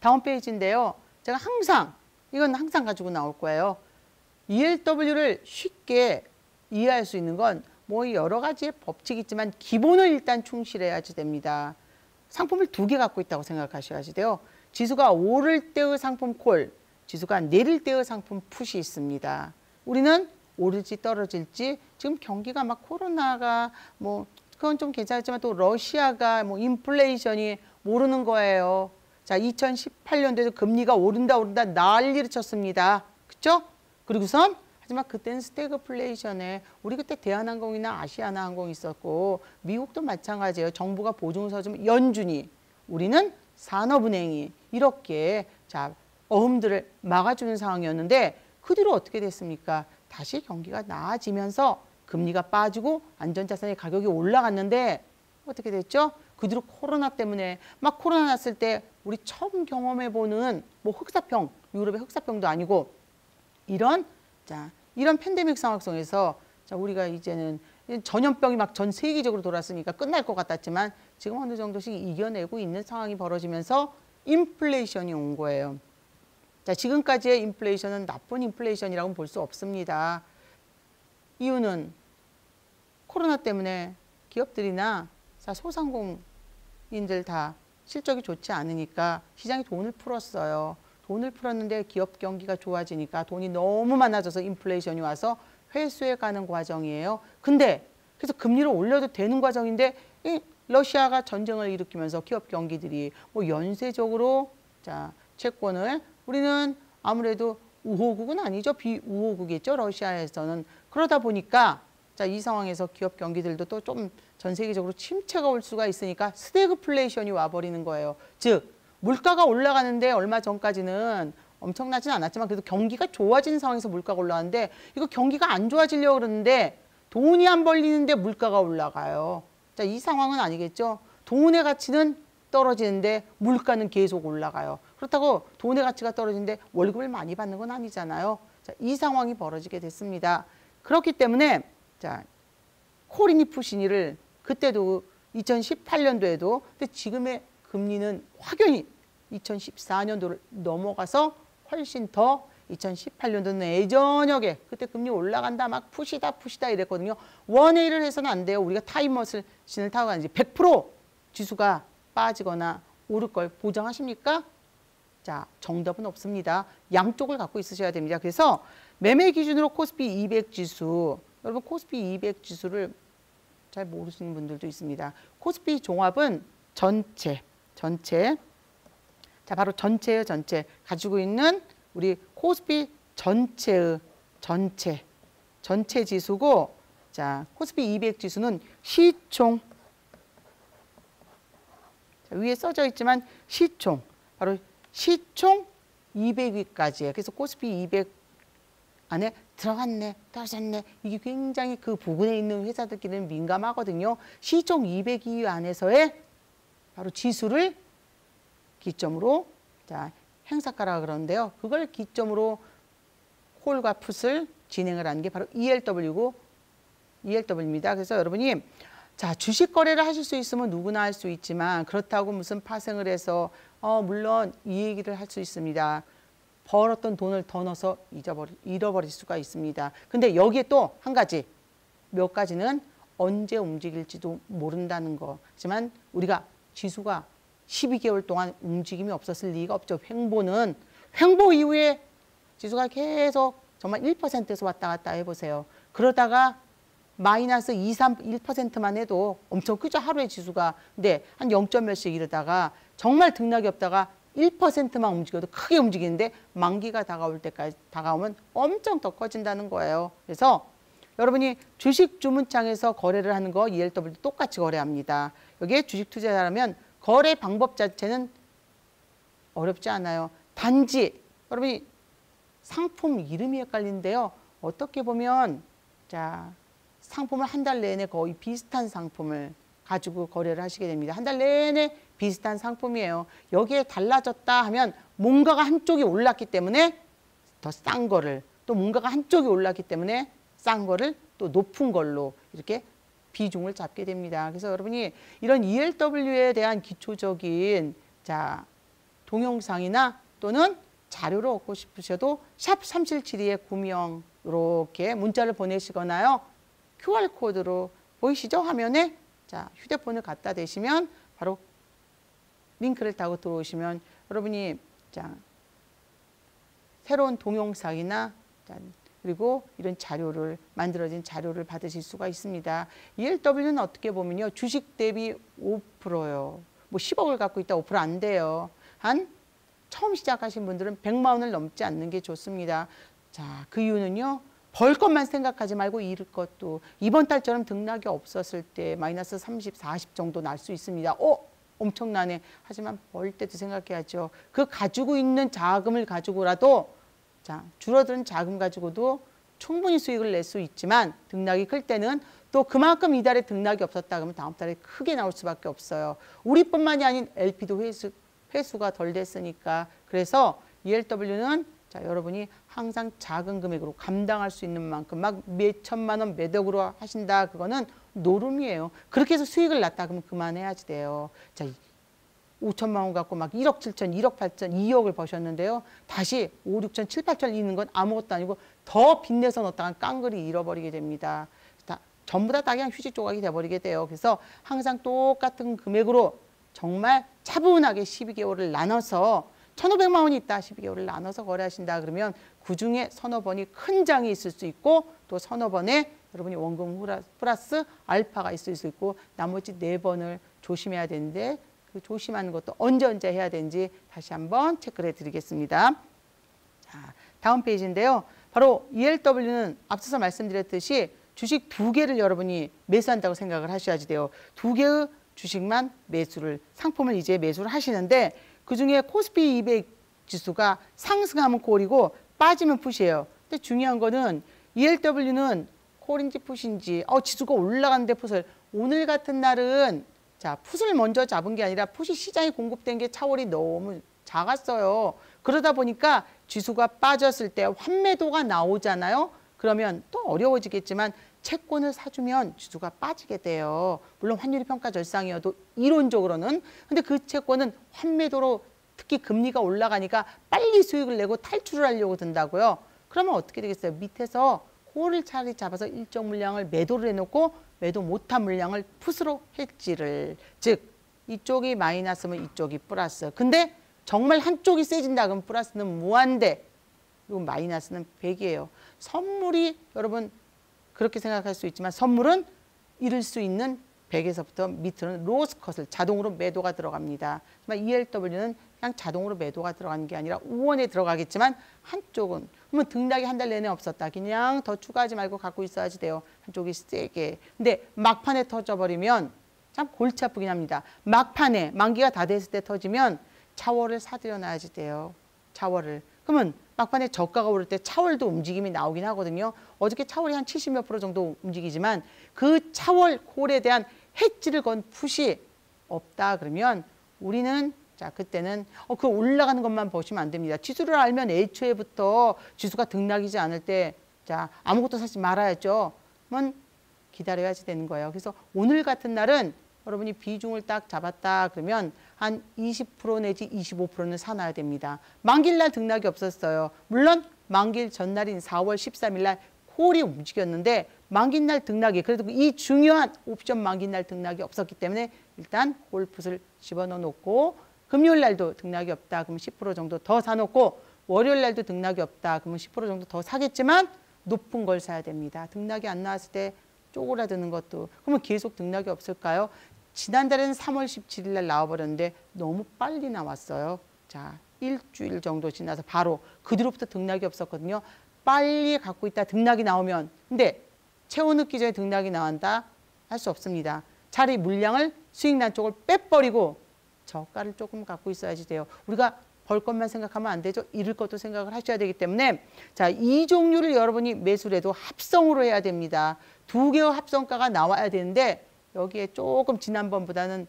다음 페이지인데요. 제가 항상 이건 항상 가지고 나올 거예요. ELW를 쉽게 이해할 수 있는 건 뭐 여러 가지 법칙이 있지만 기본을 일단 충실해야지 됩니다. 상품을 두 개 갖고 있다고 생각하셔야지 돼요. 지수가 오를 때의 상품 콜, 지수가 내릴 때의 상품 풋이 있습니다. 우리는 오를지 떨어질지 지금 경기가 막 코로나가 뭐 그건 좀 괜찮았지만 또 러시아가 뭐 인플레이션이 모르는 거예요. 자, 2018년도에도 금리가 오른다 오른다 난리를 쳤습니다. 그렇죠? 그리고선 하지만 그때는 스태그플레이션에 우리 그때 대한항공이나 아시아나항공 있었고 미국도 마찬가지예요. 정부가 보증서 좀 연준이 우리는 산업은행이 이렇게 자 어음들을 막아주는 상황이었는데 그 뒤로 어떻게 됐습니까? 다시 경기가 나아지면서 금리가 빠지고 안전자산의 가격이 올라갔는데 어떻게 됐죠? 그 뒤로 코로나 때문에 막 코로나 났을 때 우리 처음 경험해보는 뭐 흑사병, 유럽의 흑사병도 아니고 이런 자 이런 팬데믹 상황 속에서 자 우리가 이제는 전염병이 막 전 세계적으로 돌았으니까 끝날 것 같았지만 지금 어느 정도씩 이겨내고 있는 상황이 벌어지면서 인플레이션이 온 거예요. 자 지금까지의 인플레이션은 나쁜 인플레이션이라고 볼수 없습니다. 이유는 코로나 때문에 기업들이나 소상공인들 다 실적이 좋지 않으니까 시장이 돈을 풀었어요. 돈을 풀었는데 기업 경기가 좋아지니까 돈이 너무 많아져서 인플레이션이 와서 회수해 가는 과정이에요. 근데 그래서 금리를 올려도 되는 과정인데 이 러시아가 전쟁을 일으키면서 기업 경기들이 뭐 연쇄적으로 자 채권을 우리는 아무래도 우호국은 아니죠 비우호국이겠죠 러시아에서는 그러다 보니까 자 이 상황에서 기업 경기들도 또 좀 전 세계적으로 침체가 올 수가 있으니까 스태그플레이션이 와버리는 거예요. 즉 물가가 올라가는데 얼마 전까지는 엄청나진 않았지만 그래도 경기가 좋아지는 상황에서 물가가 올라가는데 이거 경기가 안 좋아지려고 그러는데 돈이 안 벌리는데 물가가 올라가요. 자, 이 상황은 아니겠죠. 돈의 가치는 떨어지는데 물가는 계속 올라가요. 그렇다고 돈의 가치가 떨어지는데 월급을 많이 받는 건 아니잖아요. 자, 이 상황이 벌어지게 됐습니다. 그렇기 때문에 자, 코리니 푸시니를 그때도 2018년도에도 근데 지금의 금리는 확연히 2014년도를 넘어가서 훨씬 더 2018년도는 예전역에 그때 금리 올라간다 막 푸시다 푸시다 이랬거든요. 원웨이를 해서는 안 돼요. 우리가 타임머신을 타고 가는지 100% 지수가 빠지거나 오를 걸 보장하십니까? 자, 정답은 없습니다. 양쪽을 갖고 있으셔야 됩니다. 그래서 매매 기준으로 코스피 200 지수, 여러분 코스피 200 지수를 잘 모르시는 분들도 있습니다. 코스피 종합은 전체, 전체. 자, 바로 전체의 전체. 가지고 있는 우리 코스피 전체의 전체. 전체 지수고, 자, 코스피 200 지수는 시총. 자, 위에 써져 있지만 시총. 바로 시총 200위까지예요. 그래서 코스피 200 안에 들어갔네, 떨어졌네. 이게 굉장히 그 부분에 있는 회사들끼리는 민감하거든요. 시총 200위 안에서의 바로 지수를 기점으로 자 행사가라 그러는데요. 그걸 기점으로 콜과 풋을 진행을 하는 게 바로 ELW고 ELW입니다. 그래서 여러분이 자 주식 거래를 하실 수 있으면 누구나 할 수 있지만 그렇다고 무슨 파생을 해서 어 물론 이 얘기를 할 수 있습니다. 벌었던 돈을 더 넣어서 잊어버리, 잃어버릴 수가 있습니다. 근데 여기에 또 한 가지, 몇 가지는 언제 움직일지도 모른다는 거. 하지만 우리가 지수가 12개월 동안 움직임이 없었을 리가 없죠. 횡보는 횡보 이후에 지수가 계속 정말 1%에서 왔다 갔다 해보세요. 그러다가 마이너스 2, 3, 1%만 해도 엄청 크죠. 하루에 지수가. 근데 한 0점 몇씩 이러다가 정말 등락이 없다가 1%만 움직여도 크게 움직이는데 만기가 다가올 때까지 다가오면 엄청 더 커진다는 거예요. 그래서 여러분이 주식 주문창에서 거래를 하는 거 ELW도 똑같이 거래합니다. 여기에 주식 투자자라면 거래 방법 자체는 어렵지 않아요. 단지 여러분이 상품 이름이 헷갈리는데요. 어떻게 보면 자 상품을 한 달 내내 거의 비슷한 상품을 가지고 거래를 하시게 됩니다. 한 달 내내 비슷한 상품이에요. 여기에 달라졌다 하면 뭔가가 한쪽이 올랐기 때문에 더 싼 거를 또 뭔가가 한쪽이 올랐기 때문에 싼 거를 또 높은 걸로 이렇게 비중을 잡게 됩니다. 그래서 여러분이 이런 ELW에 대한 기초적인 자 동영상이나 또는 자료를 얻고 싶으셔도 샵 3772에 구명 이렇게 문자를 보내시거나요. QR코드로 보이시죠? 화면에 자 휴대폰을 갖다 대시면 바로 링크를 타고 들어오시면 여러분이 자 새로운 동영상이나 그리고 이런 자료를 만들어진 자료를 받으실 수가 있습니다. ELW는 어떻게 보면요. 주식 대비 5%요. 뭐 10억을 갖고 있다 5%안 돼요. 한 처음 시작하신 분들은 100만 원을 넘지 않는 게 좋습니다. 자, 그 이유는요. 벌 것만 생각하지 말고 잃을 것도 이번 달처럼 등락이 없었을 때 마이너스 30, 40 정도 날 수 있습니다. 어? 엄청나네. 하지만 벌 때도 생각해야죠. 그 가지고 있는 자금을 가지고라도 자 줄어드는 자금 가지고도 충분히 수익을 낼 수 있지만 등락이 클 때는 또 그만큼 이달에 등락이 없었다 그러면 다음 달에 크게 나올 수밖에 없어요. 우리뿐만이 아닌 LP도 회수, 회수가 덜 됐으니까 그래서 ELW는 자 여러분이 항상 작은 금액으로 감당할 수 있는 만큼 막 몇 천만 원 매덕으로 하신다 그거는 노름이에요. 그렇게 해서 수익을 났다 그러면 그만해야지 돼요. 자 5천만 원 갖고 막 1억 7천, 1억 8천, 2억을 버셨는데요. 다시 5, 6천, 7, 8천 있는 건 아무것도 아니고 더 빚내서 넣었다가 깡그리 잃어버리게 됩니다. 다, 전부 다, 다 그냥 휴지 조각이 돼버리게 돼요. 그래서 항상 똑같은 금액으로 정말 차분하게 12개월을 나눠서 1,500만 원이 있다. 12개월을 나눠서 거래하신다. 그러면 그중에 서너 번이 큰 장이 있을 수 있고 또 서너 번에 여러분이 원금 플러스 알파가 있을 수 있고 나머지 네 번을 조심해야 되는데 그 조심하는 것도 언제 언제 해야 되는지 다시 한번 체크를 해드리겠습니다. 자, 다음 페이지인데요. 바로 ELW는 앞서서 말씀드렸듯이 주식 두 개를 여러분이 매수한다고 생각을 하셔야지 돼요. 두 개의 주식만 매수를 상품을 이제 매수를 하시는데 그중에 코스피 200 지수가 상승하면 콜이고 빠지면 풋이에요. 근데 중요한 거는 ELW는 콜인지 풋인지 어 지수가 올라가는데 풋을 오늘 같은 날은 자, 풋을 먼저 잡은 게 아니라 풋이 시장에 공급된 게 차월이 너무 작았어요. 그러다 보니까 지수가 빠졌을 때 환매도가 나오잖아요. 그러면 또 어려워지겠지만 채권을 사주면 지수가 빠지게 돼요. 물론 환율이 평가 절상이어도 이론적으로는. 근데 그 채권은 환매도로 특히 금리가 올라가니까 빨리 수익을 내고 탈출을 하려고 든다고요. 그러면 어떻게 되겠어요? 밑에서 홀을 차라리 잡아서 일정 물량을 매도를 해놓고 매도 못한 물량을 풋으로 해지를 즉 이쪽이 마이너스면 이쪽이 플러스 근데 정말 한쪽이 세진다 그러면 플러스는 무한대 그리고 마이너스는 100이에요. 선물이 여러분 그렇게 생각할 수 있지만 선물은 잃을 수 있는 100에서부터 밑으로는 로스 컷을 자동으로 매도가 들어갑니다. ELW는 그냥 자동으로 매도가 들어가는 게 아니라 우원에 들어가겠지만 한쪽은 그러면 등락이 한 달 내내 없었다. 그냥 더 추가하지 말고 갖고 있어야지 돼요. 한쪽이 세게. 근데 막판에 터져버리면 참 골치 아프긴 합니다. 막판에 만기가 다 됐을 때 터지면 차월을 사들여 놔야지 돼요. 차월을. 그러면 막판에 저가가 오를 때 차월도 움직임이 나오긴 하거든요. 어저께 차월이 한 70몇 프로 정도 움직이지만 그 차월 콜에 대한 해지를 건 풋이 없다 그러면 우리는 자 그때는 어, 그 올라가는 것만 보시면 안 됩니다. 지수를 알면 애초에부터 지수가 등락이지 않을 때 자 아무것도 사지 말아야죠. 그러면 기다려야지 되는 거예요. 그래서 오늘 같은 날은 여러분이 비중을 딱 잡았다 그러면 한 20% 내지 25%는 사놔야 됩니다. 만기일날 등락이 없었어요. 물론 만기일 전날인 4월 13일 날 콜이 움직였는데 만기날 등락이 그래도 이 중요한 옵션 만기날 등락이 없었기 때문에 일단 홀풋을 집어넣어 놓고 금요일 날도 등락이 없다 그러면 10% 정도 더 사놓고 월요일 날도 등락이 없다 그러면 10% 정도 더 사겠지만 높은 걸 사야 됩니다. 등락이 안 나왔을 때 쪼그라드는 것도 그러면 계속 등락이 없을까요? 지난달에는 3월 17일 날 나와버렸는데 너무 빨리 나왔어요. 자, 일주일 정도 지나서 바로 그 뒤로부터 등락이 없었거든요. 빨리 갖고 있다 등락이 나오면 근데 채워 넣기 전에 등락이 나온다 할 수 없습니다. 차라리 물량을 수익난 쪽을 빼버리고 저가를 조금 갖고 있어야지 돼요. 우리가 벌 것만 생각하면 안 되죠. 잃을 것도 생각을 하셔야 되기 때문에 자, 이 종류를 여러분이 매수를 해도 합성으로 해야 됩니다. 두 개의 합성가가 나와야 되는데 여기에 조금 지난번보다는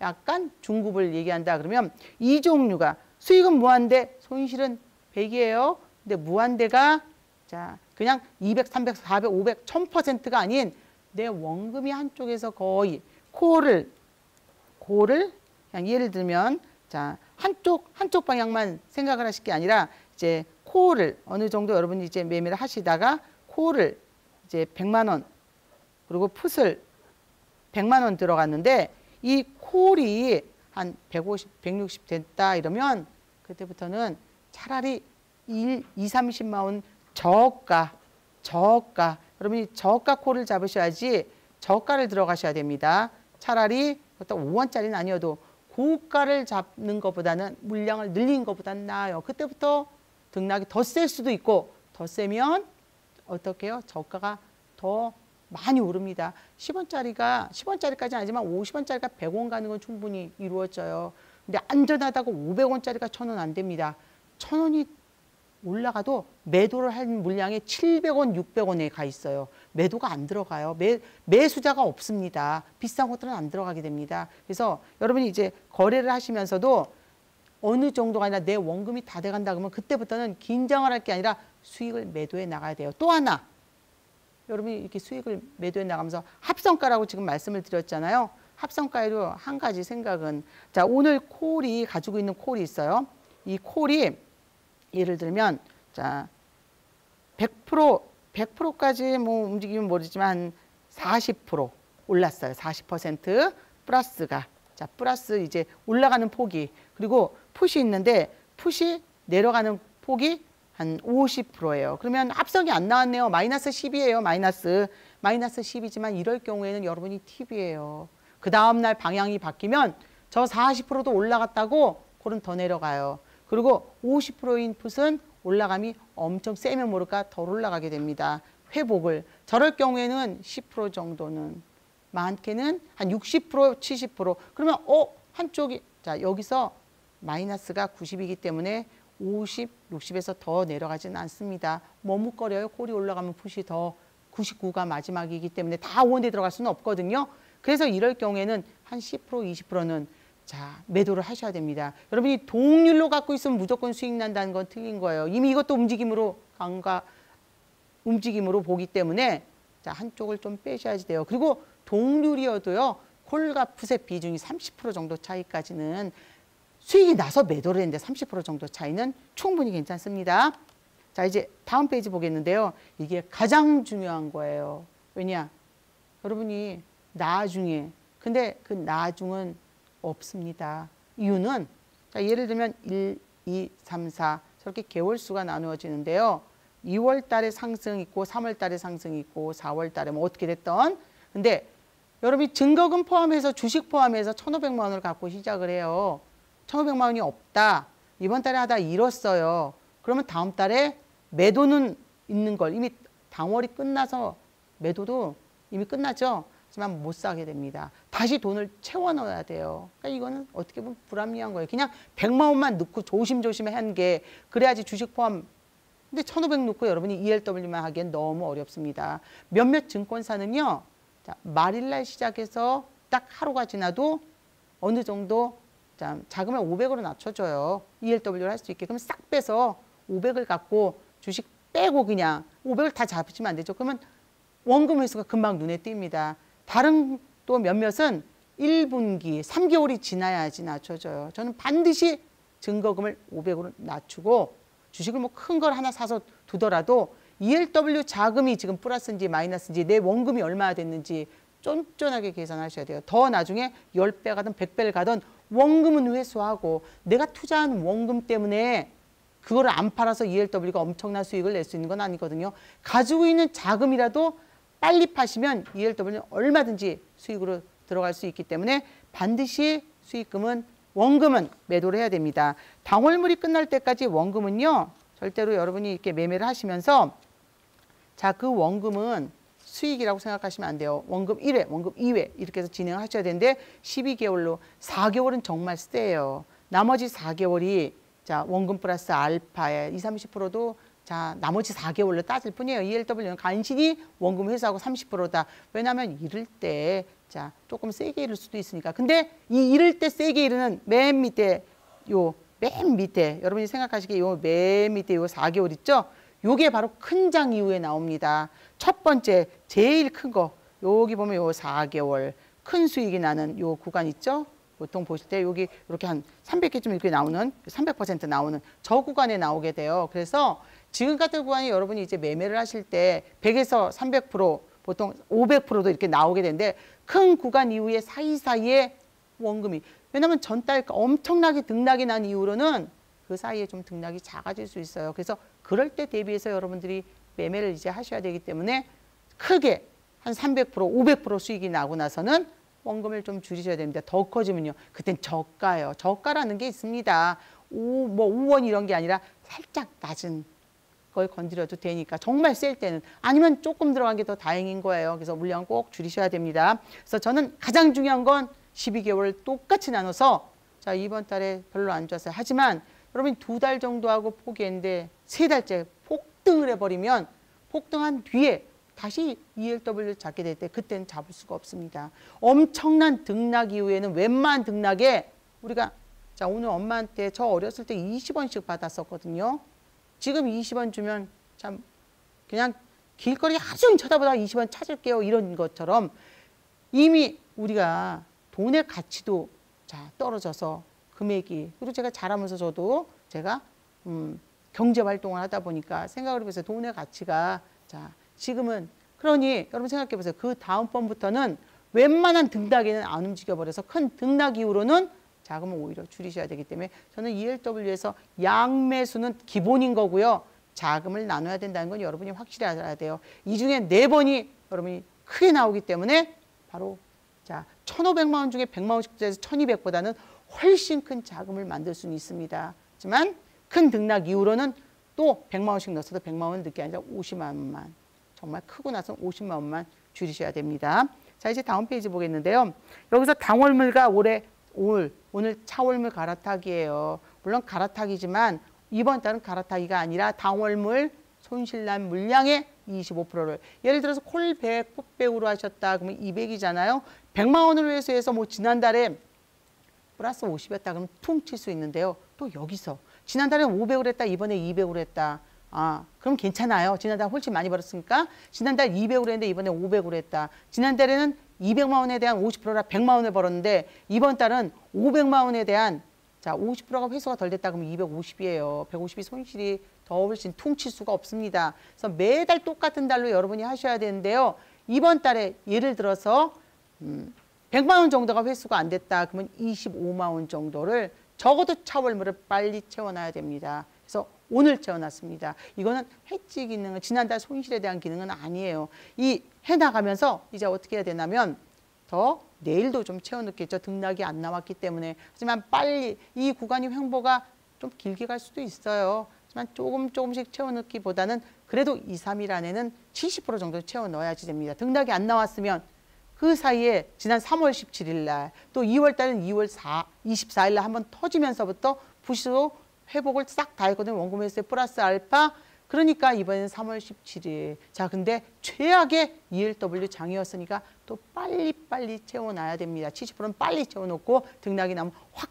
약간 중급을 얘기한다 그러면 이 종류가 수익은 무한대 손실은 100이에요. 근데 무한대가 자 그냥 200, 300, 400, 500, 1000%가 아닌 내 원금이 한쪽에서 거의 코를 코를 그냥 예를 들면 자 한쪽 한쪽 방향만 생각을 하실 게 아니라 이제 코를 어느 정도 여러분이 이제 매매를 하시다가 코를 이제 100만 원 그리고 풋을 100만 원 들어갔는데 이 콜이 한 150, 160 됐다 이러면 그때부터는 차라리 1, 2, 30만 원 저가, 저가. 여러분이 저가 콜을 잡으셔야지 저가를 들어가셔야 됩니다. 차라리 어떤 5원짜리는 아니어도 고가를 잡는 것보다는 물량을 늘린 것보다는 나아요. 그때부터 등락이 더 셀 수도 있고 더 세면 어떻게 해요? 저가가 더 많이 오릅니다. 10원짜리가 10원짜리까지는 아니지만 50원짜리가 100원 가는 건 충분히 이루어져요. 근데 안전하다고 500원짜리가 1000원 안 됩니다. 1000원이 올라가도 매도를 한 물량이 700원, 600원에 가 있어요. 매도가 안 들어가요. 매, 매수자가 없습니다. 비싼 것들은 안 들어가게 됩니다. 그래서 여러분이 이제 거래를 하시면서도 어느 정도가 아니라 내 원금이 다 돼간다 그러면 그때부터는 긴장을 할 게 아니라 수익을 매도해 나가야 돼요. 또 하나 여러분이 이렇게 수익을 매도해 나가면서 합성가라고 지금 말씀을 드렸잖아요. 합성가에도 한 가지 생각은 자 오늘 콜이 가지고 있는 콜이 있어요. 이 콜이 예를 들면 자 100% 100%까지 뭐 움직이면 모르지만 40% 올랐어요. 40% 플러스가 자 플러스 이제 올라가는 폭이 그리고 풋이 있는데 풋이 내려가는 폭이 한 50%예요. 그러면 합성이 안 나왔네요. 마이너스 10이에요. 마이너스. 마이너스 10이지만 이럴 경우에는 여러분이 팁이에요. 그 다음날 방향이 바뀌면 저 40%도 올라갔다고 그럼 더 내려가요. 그리고 50%인 풋은 올라감이 엄청 세면 모를까 덜 올라가게 됩니다. 회복을. 저럴 경우에는 10% 정도는 많게는 한 60% 70% 그러면 어 한쪽이 자 여기서 마이너스가 90이기 때문에 50, 60에서 더 내려가지는 않습니다. 머뭇거려요. 콜이 올라가면 풋이 더 99가 마지막이기 때문에 다 원에 들어갈 수는 없거든요. 그래서 이럴 경우에는 한 10%, 20%는 자 매도를 하셔야 됩니다. 여러분이 동률로 갖고 있으면 무조건 수익 난다는 건 틀린 거예요. 이미 이것도 움직임으로 강과 움직임으로 보기 때문에 자 한쪽을 좀 빼셔야지 돼요. 그리고 동률이어도요. 콜과 풋의 비중이 30% 정도 차이까지는 수익이 나서 매도를 했는데 30% 정도 차이는 충분히 괜찮습니다. 자 이제 다음 페이지 보겠는데요. 이게 가장 중요한 거예요. 왜냐? 여러분이 나중에 근데 그 나중은 없습니다. 이유는 자, 예를 들면 1, 2, 3, 4 저렇게 개월수가 나누어지는데요. 2월 달에 상승 있고 3월 달에 상승 있고 4월 달에 뭐 어떻게 됐던 근데 여러분이 증거금 포함해서 주식 포함해서 1,500만 원을 갖고 시작을 해요. 1,500만 원이 없다. 이번 달에 하다 잃었어요. 그러면 다음 달에 매도는 있는 걸 이미 당월이 끝나서 매도도 이미 끝나죠. 하지만 못 사게 됩니다. 다시 돈을 채워 넣어야 돼요. 그러니까 이거는 어떻게 보면 불합리한 거예요. 그냥 100만 원만 넣고 조심조심 한 게 그래야지 주식 포함 근데 1500 넣고 여러분이 ELW만 하기엔 너무 어렵습니다. 몇몇 증권사는요. 자, 말일날 시작해서 딱 하루가 지나도 어느 정도 자, 자금을 500으로 낮춰줘요. ELW를 할 수 있게. 그럼 싹 빼서 500을 갖고 주식 빼고 그냥 500을 다 잡으시면 안 되죠. 그러면 원금 회수가 금방 눈에 띕니다. 다른 또 몇몇은 1분기, 3개월이 지나야지 낮춰져요. 저는 반드시 증거금을 500으로 낮추고 주식을 뭐 큰 걸 하나 사서 두더라도 ELW 자금이 지금 플러스인지 마이너스인지 내 원금이 얼마나 됐는지 쫀쫀하게 계산하셔야 돼요. 더 나중에 10배 가든 100배를 가든 원금은 회수하고 내가 투자한 원금 때문에 그거를 안 팔아서 ELW가 엄청난 수익을 낼 수 있는 건 아니거든요. 가지고 있는 자금이라도 빨리 파시면 ELW는 얼마든지 수익으로 들어갈 수 있기 때문에 반드시 수익금은 원금은 매도를 해야 됩니다. 당월물이 끝날 때까지 원금은요. 절대로 여러분이 이렇게 매매를 하시면서 자, 그 원금은 수익이라고 생각하시면 안 돼요. 원금 1회, 원금 2회 이렇게 해서 진행을 하셔야 되는데 12개월로 4개월은 정말 세요. 나머지 4개월이 자, 원금 플러스 알파에 20, 30%도 자, 나머지 4개월로 따질 뿐이에요. ELW는 간신히 원금 회수하고 30%다. 왜냐하면 이럴 때 자, 조금 세게 이를 수도 있으니까. 근데 이 이럴 때 세게 이르는 맨 밑에 요 맨 밑에 여러분이 생각하시기에 요 맨 밑에 요 4개월 있죠? 요게 바로 큰 장 이후에 나옵니다. 첫 번째 제일 큰 거 여기 보면 요 4개월 큰 수익이 나는 요 구간 있죠? 보통 보실 때 여기 이렇게 한 300개쯤 이렇게 나오는 300% 나오는 저 구간에 나오게 돼요. 그래서 지금 같은 구간이 여러분이 이제 매매를 하실 때 100에서 300% 보통 500%도 이렇게 나오게 되는데 큰 구간 이후에 사이사이에 원금이 왜냐하면 전달 엄청나게 등락이 난 이후로는 그 사이에 좀 등락이 작아질 수 있어요. 그래서 그럴 때 대비해서 여러분들이 매매를 이제 하셔야 되기 때문에 크게 한 300%, 500% 수익이 나고 나서는 원금을 좀 줄이셔야 됩니다. 더 커지면요. 그땐 저가요. 저가라는 게 있습니다. 오, 뭐 5원 이런 게 아니라 살짝 낮은 걸 건드려도 되니까 정말 셀 때는 아니면 조금 들어간 게 더 다행인 거예요. 그래서 물량 꼭 줄이셔야 됩니다. 그래서 저는 가장 중요한 건 12개월 똑같이 나눠서 자 이번 달에 별로 안 좋았어요. 하지만 여러분 두 달 정도 하고 포기했는데 세 달째 폭등을 해버리면 폭등한 뒤에 다시 ELW 잡게 될 때 그때는 잡을 수가 없습니다. 엄청난 등락 이후에는 웬만한 등락에 우리가 자 오늘 엄마한테 저 어렸을 때 20원씩 받았었거든요. 지금 20원 주면 참 그냥 길거리 하루 종일 쳐다보다가 20원 찾을게요. 이런 것처럼 이미 우리가 돈의 가치도 자 떨어져서 금액이 그리고 제가 자라면서 저도 제가 음, 경제 활동을 하다 보니까 생각을 해보세요. 돈의 가치가 자 지금은 그러니 여러분 생각해 보세요. 그 다음번부터는 웬만한 등락에는 안 움직여 버려서 큰 등락 이후로는 자금을 오히려 줄이셔야 되기 때문에 저는 ELW에서 양매수는 기본인 거고요. 자금을 나눠야 된다는 건 여러분이 확실히 알아야 돼요. 이 중에 네 번이 여러분이 크게 나오기 때문에 바로 자 1,500만 원 중에 100만 원씩 돼서 1,200보다는 훨씬 큰 자금을 만들 수는 있습니다. 하지만 큰 등락 이후로는 또 100만 원씩 넣어서도 100만 원 넣는 게 아니라 50만 원만 정말 크고 나서 50만 원만 줄이셔야 됩니다. 자 이제 다음 페이지 보겠는데요. 여기서 당월물과 올해 올 오늘 차월물 갈아타기예요. 물론 갈아타기지만 이번 달은 갈아타기가 아니라 당월물 손실난 물량의 25%를 예를 들어서 콜 100, 풋 100으로 하셨다 그러면 200이잖아요. 100만 원으로 해서 뭐 지난달에 플러스 50이었다 그러면 퉁 칠 수 있는데요. 또 여기서 지난달에 500으로 했다 이번에 200으로 했다. 아, 그럼 괜찮아요. 지난달 훨씬 많이 벌었으니까 지난달 200으로 했는데 이번에 500으로 했다. 지난달에는 200만 원에 대한 50%라 100만 원을 벌었는데 이번 달은 500만 원에 대한 자 50%가 회수가 덜 됐다 그러면 250이에요. 150이 손실이 더 훨씬 퉁칠 수가 없습니다. 그래서 매달 똑같은 달로 여러분이 하셔야 되는데요. 이번 달에 예를 들어서 음, 100만 원 정도가 회수가 안 됐다 그러면 25만 원 정도를 적어도 차월물을 빨리 채워놔야 됩니다. 그래서 오늘 채워놨습니다. 이거는 해지 기능은 지난달 손실에 대한 기능은 아니에요. 이 해나가면서 이제 어떻게 해야 되냐면 더 내일도 좀 채워넣겠죠. 등락이 안 나왔기 때문에. 하지만 빨리 이 구간이 횡보가 좀 길게 갈 수도 있어요. 하지만 조금 조금씩 채워넣기보다는 그래도 2, 3일 안에는 70% 정도 채워넣어야지 됩니다. 등락이 안 나왔으면 그 사이에 지난 3월 17일 날 또 2월 달은 2월 4, 24일 날 한번 터지면서부터 부시로 회복을 싹 다 했거든요. 원금 회수에 플러스 알파 그러니까 이번에는 3월 17일. 자, 근데 최악의 ELW 장이었으니까 또 빨리빨리 채워놔야 됩니다. 70%는 빨리 채워놓고 등락이 나면 확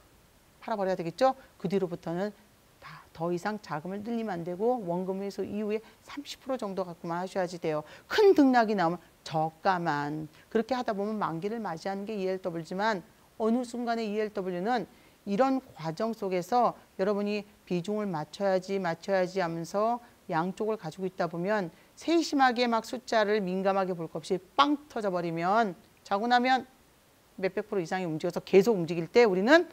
팔아버려야 되겠죠. 그 뒤로부터는 다더 이상 자금을 늘리면 안 되고 원금 회수 이후에 30% 정도 갖고만 하셔야지 돼요. 큰 등락이 나오면 저가만 그렇게 하다 보면 만기를 맞이하는 게 ELW지만 어느 순간에 ELW는 이런 과정 속에서 여러분이 비중을 맞춰야지 맞춰야지 하면서 양쪽을 가지고 있다 보면 세심하게 막 숫자를 민감하게 볼 것 없이 빵 터져버리면 자고 나면 몇백 프로 이상이 움직여서 계속 움직일 때 우리는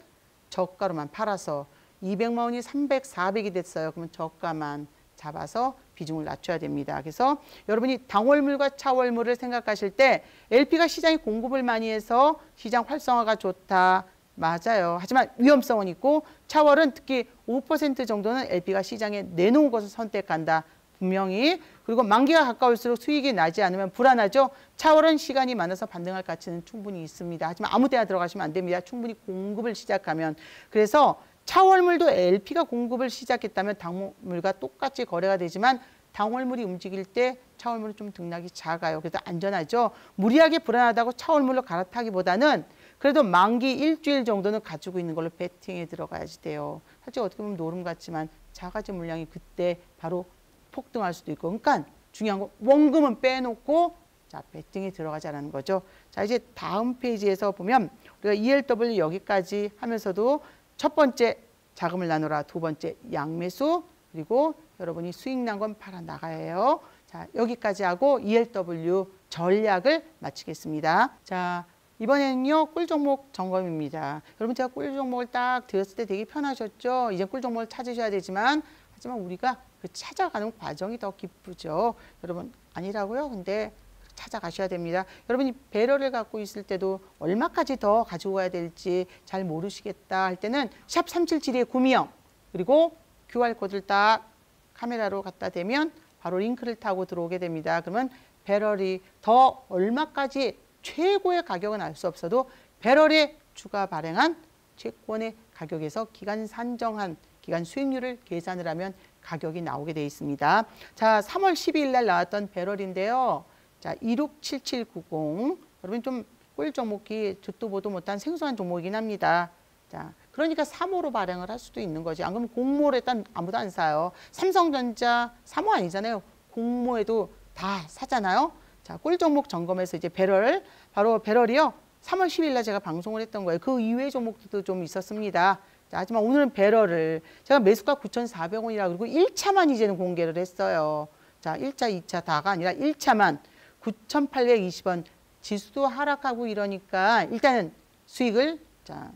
저가로만 팔아서 200만 원이 300, 400이 됐어요. 그러면 저가만 잡아서 비중을 낮춰야 됩니다. 그래서 여러분이 당월물과 차월물을 생각하실 때 LP가 시장에 공급을 많이 해서 시장 활성화가 좋다. 맞아요. 하지만 위험성은 있고 차월은 특히 5% 정도는 LP가 시장에 내놓은 것을 선택한다. 분명히 그리고 만기가 가까울수록 수익이 나지 않으면 불안하죠. 차월은 시간이 많아서 반등할 가치는 충분히 있습니다. 하지만 아무 때나 들어가시면 안 됩니다. 충분히 공급을 시작하면 그래서 차월물도 LP가 공급을 시작했다면 당물과 똑같이 거래가 되지만 당월물이 움직일 때 차월물은 좀 등락이 작아요. 그래서 안전하죠. 무리하게 불안하다고 차월물로 갈아타기보다는 그래도 만기 일주일 정도는 가지고 있는 걸로 베팅에 들어가야지 돼요. 사실 어떻게 보면 노름 같지만 자가지 물량이 그때 바로 폭등할 수도 있고 그러니까 중요한 건 원금은 빼놓고 자 베팅에 들어가자라는 거죠. 자 이제 다음 페이지에서 보면 우리가 ELW 여기까지 하면서도 첫 번째 자금을 나누라 두 번째 양매수 그리고 여러분이 수익 난 건 팔아 나가요. 자 여기까지 하고 ELW 전략을 마치겠습니다. 자 이번에는요 꿀 종목 점검입니다. 여러분 제가 꿀 종목을 딱 드렸을 때 되게 편하셨죠? 이제 꿀 종목을 찾으셔야 되지만 하지만 우리가 그 찾아가는 과정이 더 기쁘죠. 여러분 아니라고요? 근데 찾아가셔야 됩니다. 여러분이 배럴을 갖고 있을 때도 얼마까지 더 가지고 가야 될지 잘 모르시겠다 할 때는 샵 377의 구미형 그리고 QR코드를 딱 카메라로 갖다 대면 바로 링크를 타고 들어오게 됩니다. 그러면 배럴이 더 얼마까지 최고의 가격은 알 수 없어도 배럴에 추가 발행한 채권의 가격에서 기간 산정한 기간 수익률을 계산을 하면 가격이 나오게 되어 있습니다. 자, 3월 12일 날 나왔던 배럴인데요. 자, 267790. 여러분 좀 꿀 종목이 듣도 보도 못한 생소한 종목이긴 합니다. 자, 그러니까 3호로 발행을 할 수도 있는 거지. 안 그러면 공모를 일단 아무도 안 사요. 삼성전자 3호 아니잖아요. 공모에도 다 사잖아요. 자, 꿀 종목 점검에서 이제 배럴, 바로 배럴이요. 3월 10일 날 제가 방송을 했던 거예요. 그 이외의 종목들도 좀 있었습니다. 자, 하지만 오늘은 배럴을 제가 매수가 9,400원이라 그리고 1차만 이제는 공개를 했어요. 자, 1차, 2차 다가 아니라 1차만 9,820원 지수도 하락하고 이러니까 일단은 수익을 자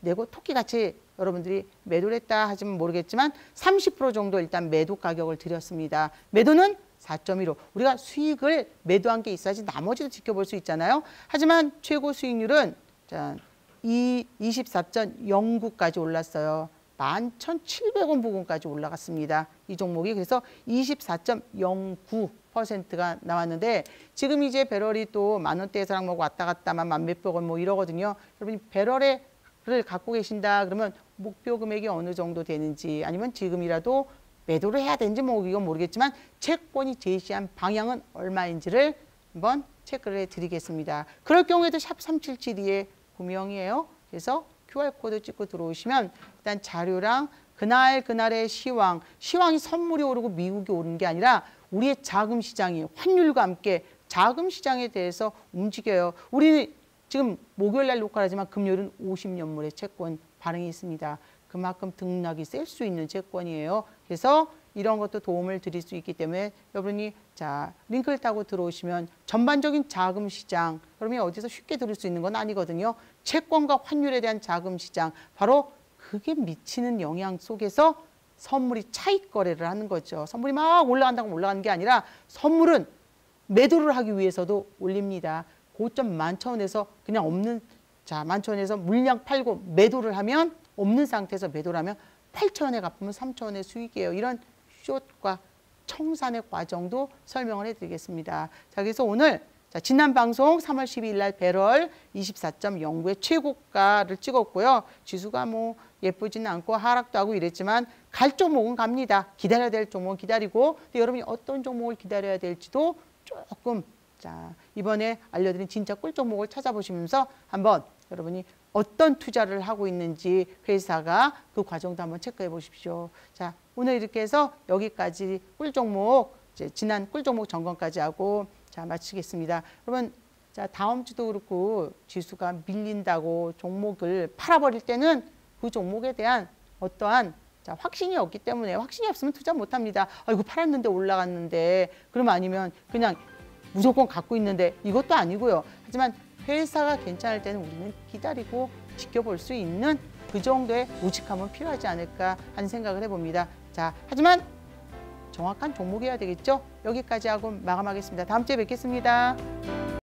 내고 토끼같이 여러분들이 매도를 했다 하지만 모르겠지만 30% 정도 일단 매도 가격을 드렸습니다. 매도는 4.15. 우리가 수익을 매도한 게 있어야지 나머지도 지켜볼 수 있잖아요. 하지만 최고 수익률은 자, 이 24.09까지 올랐어요. 11,700원 부근까지 올라갔습니다. 이 종목이 그래서 24.09 퍼센트가 나왔는데 지금 이제 배럴이 또 만 원대에서랑 뭐 왔다 갔다만 만 몇백 원 뭐 이러거든요. 여러분이 배럴을 갖고 계신다 그러면 목표 금액이 어느 정도 되는지 아니면 지금이라도 매도를 해야 되는지 뭐 이건 모르겠지만 채권이 제시한 방향은 얼마인지를 한번 체크를 해드리겠습니다. 그럴 경우에도 샵 3772의 구명이에요. 그래서 QR코드 찍고 들어오시면 일단 자료랑 그날 그날의 시황, 시황이 선물이 오르고 미국이 오른 게 아니라 우리의 자금 시장이 환율과 함께 자금 시장에 대해서 움직여요. 우리는 지금 목요일 날 녹화하지만 금요일은 50년물의 채권 발행이 있습니다. 그만큼 등락이 셀 수 있는 채권이에요. 그래서 이런 것도 도움을 드릴 수 있기 때문에 여러분이 자 링크를 타고 들어오시면 전반적인 자금 시장 여러분이 어디서 쉽게 들을 수 있는 건 아니거든요. 채권과 환율에 대한 자금 시장 바로 그게 미치는 영향 속에서 선물이 차익 거래를 하는 거죠. 선물이 막 올라간다고 올라가는 게 아니라 선물은 매도를 하기 위해서도 올립니다. 고점 만천 원에서 그냥 없는 자 만천 원에서 물량 팔고 매도를 하면 없는 상태에서 매도를 하면 8천 원에 갚으면 3천 원의 수익이에요. 이런 숏과 청산의 과정도 설명을 해드리겠습니다. 자 그래서 오늘 자, 지난 방송 3월 12일 날 배럴 24.09의 최고가를 찍었고요. 지수가 뭐 예쁘지는 않고 하락도 하고 이랬지만 갈 종목은 갑니다. 기다려야 될 종목은 기다리고 또 여러분이 어떤 종목을 기다려야 될지도 조금 자 이번에 알려드린 진짜 꿀 종목을 찾아보시면서 한번 여러분이 어떤 투자를 하고 있는지 회사가 그 과정도 한번 체크해 보십시오. 자 오늘 이렇게 해서 여기까지 꿀 종목 이제 지난 꿀 종목 점검까지 하고 자 마치겠습니다. 여러분 자 다음 주도 그렇고 지수가 밀린다고 종목을 팔아버릴 때는 그 종목에 대한 어떠한 자, 확신이 없기 때문에 확신이 없으면 투자 못 합니다. 아 이거 팔았는데 올라갔는데 그럼 아니면 그냥 무조건 갖고 있는데 이것도 아니고요. 하지만 회사가 괜찮을 때는 우리는 기다리고 지켜볼 수 있는 그 정도의 우직함은 필요하지 않을까 하는 생각을 해봅니다. 자, 하지만 정확한 종목이어야 되겠죠? 여기까지 하고 마감하겠습니다. 다음 주에 뵙겠습니다.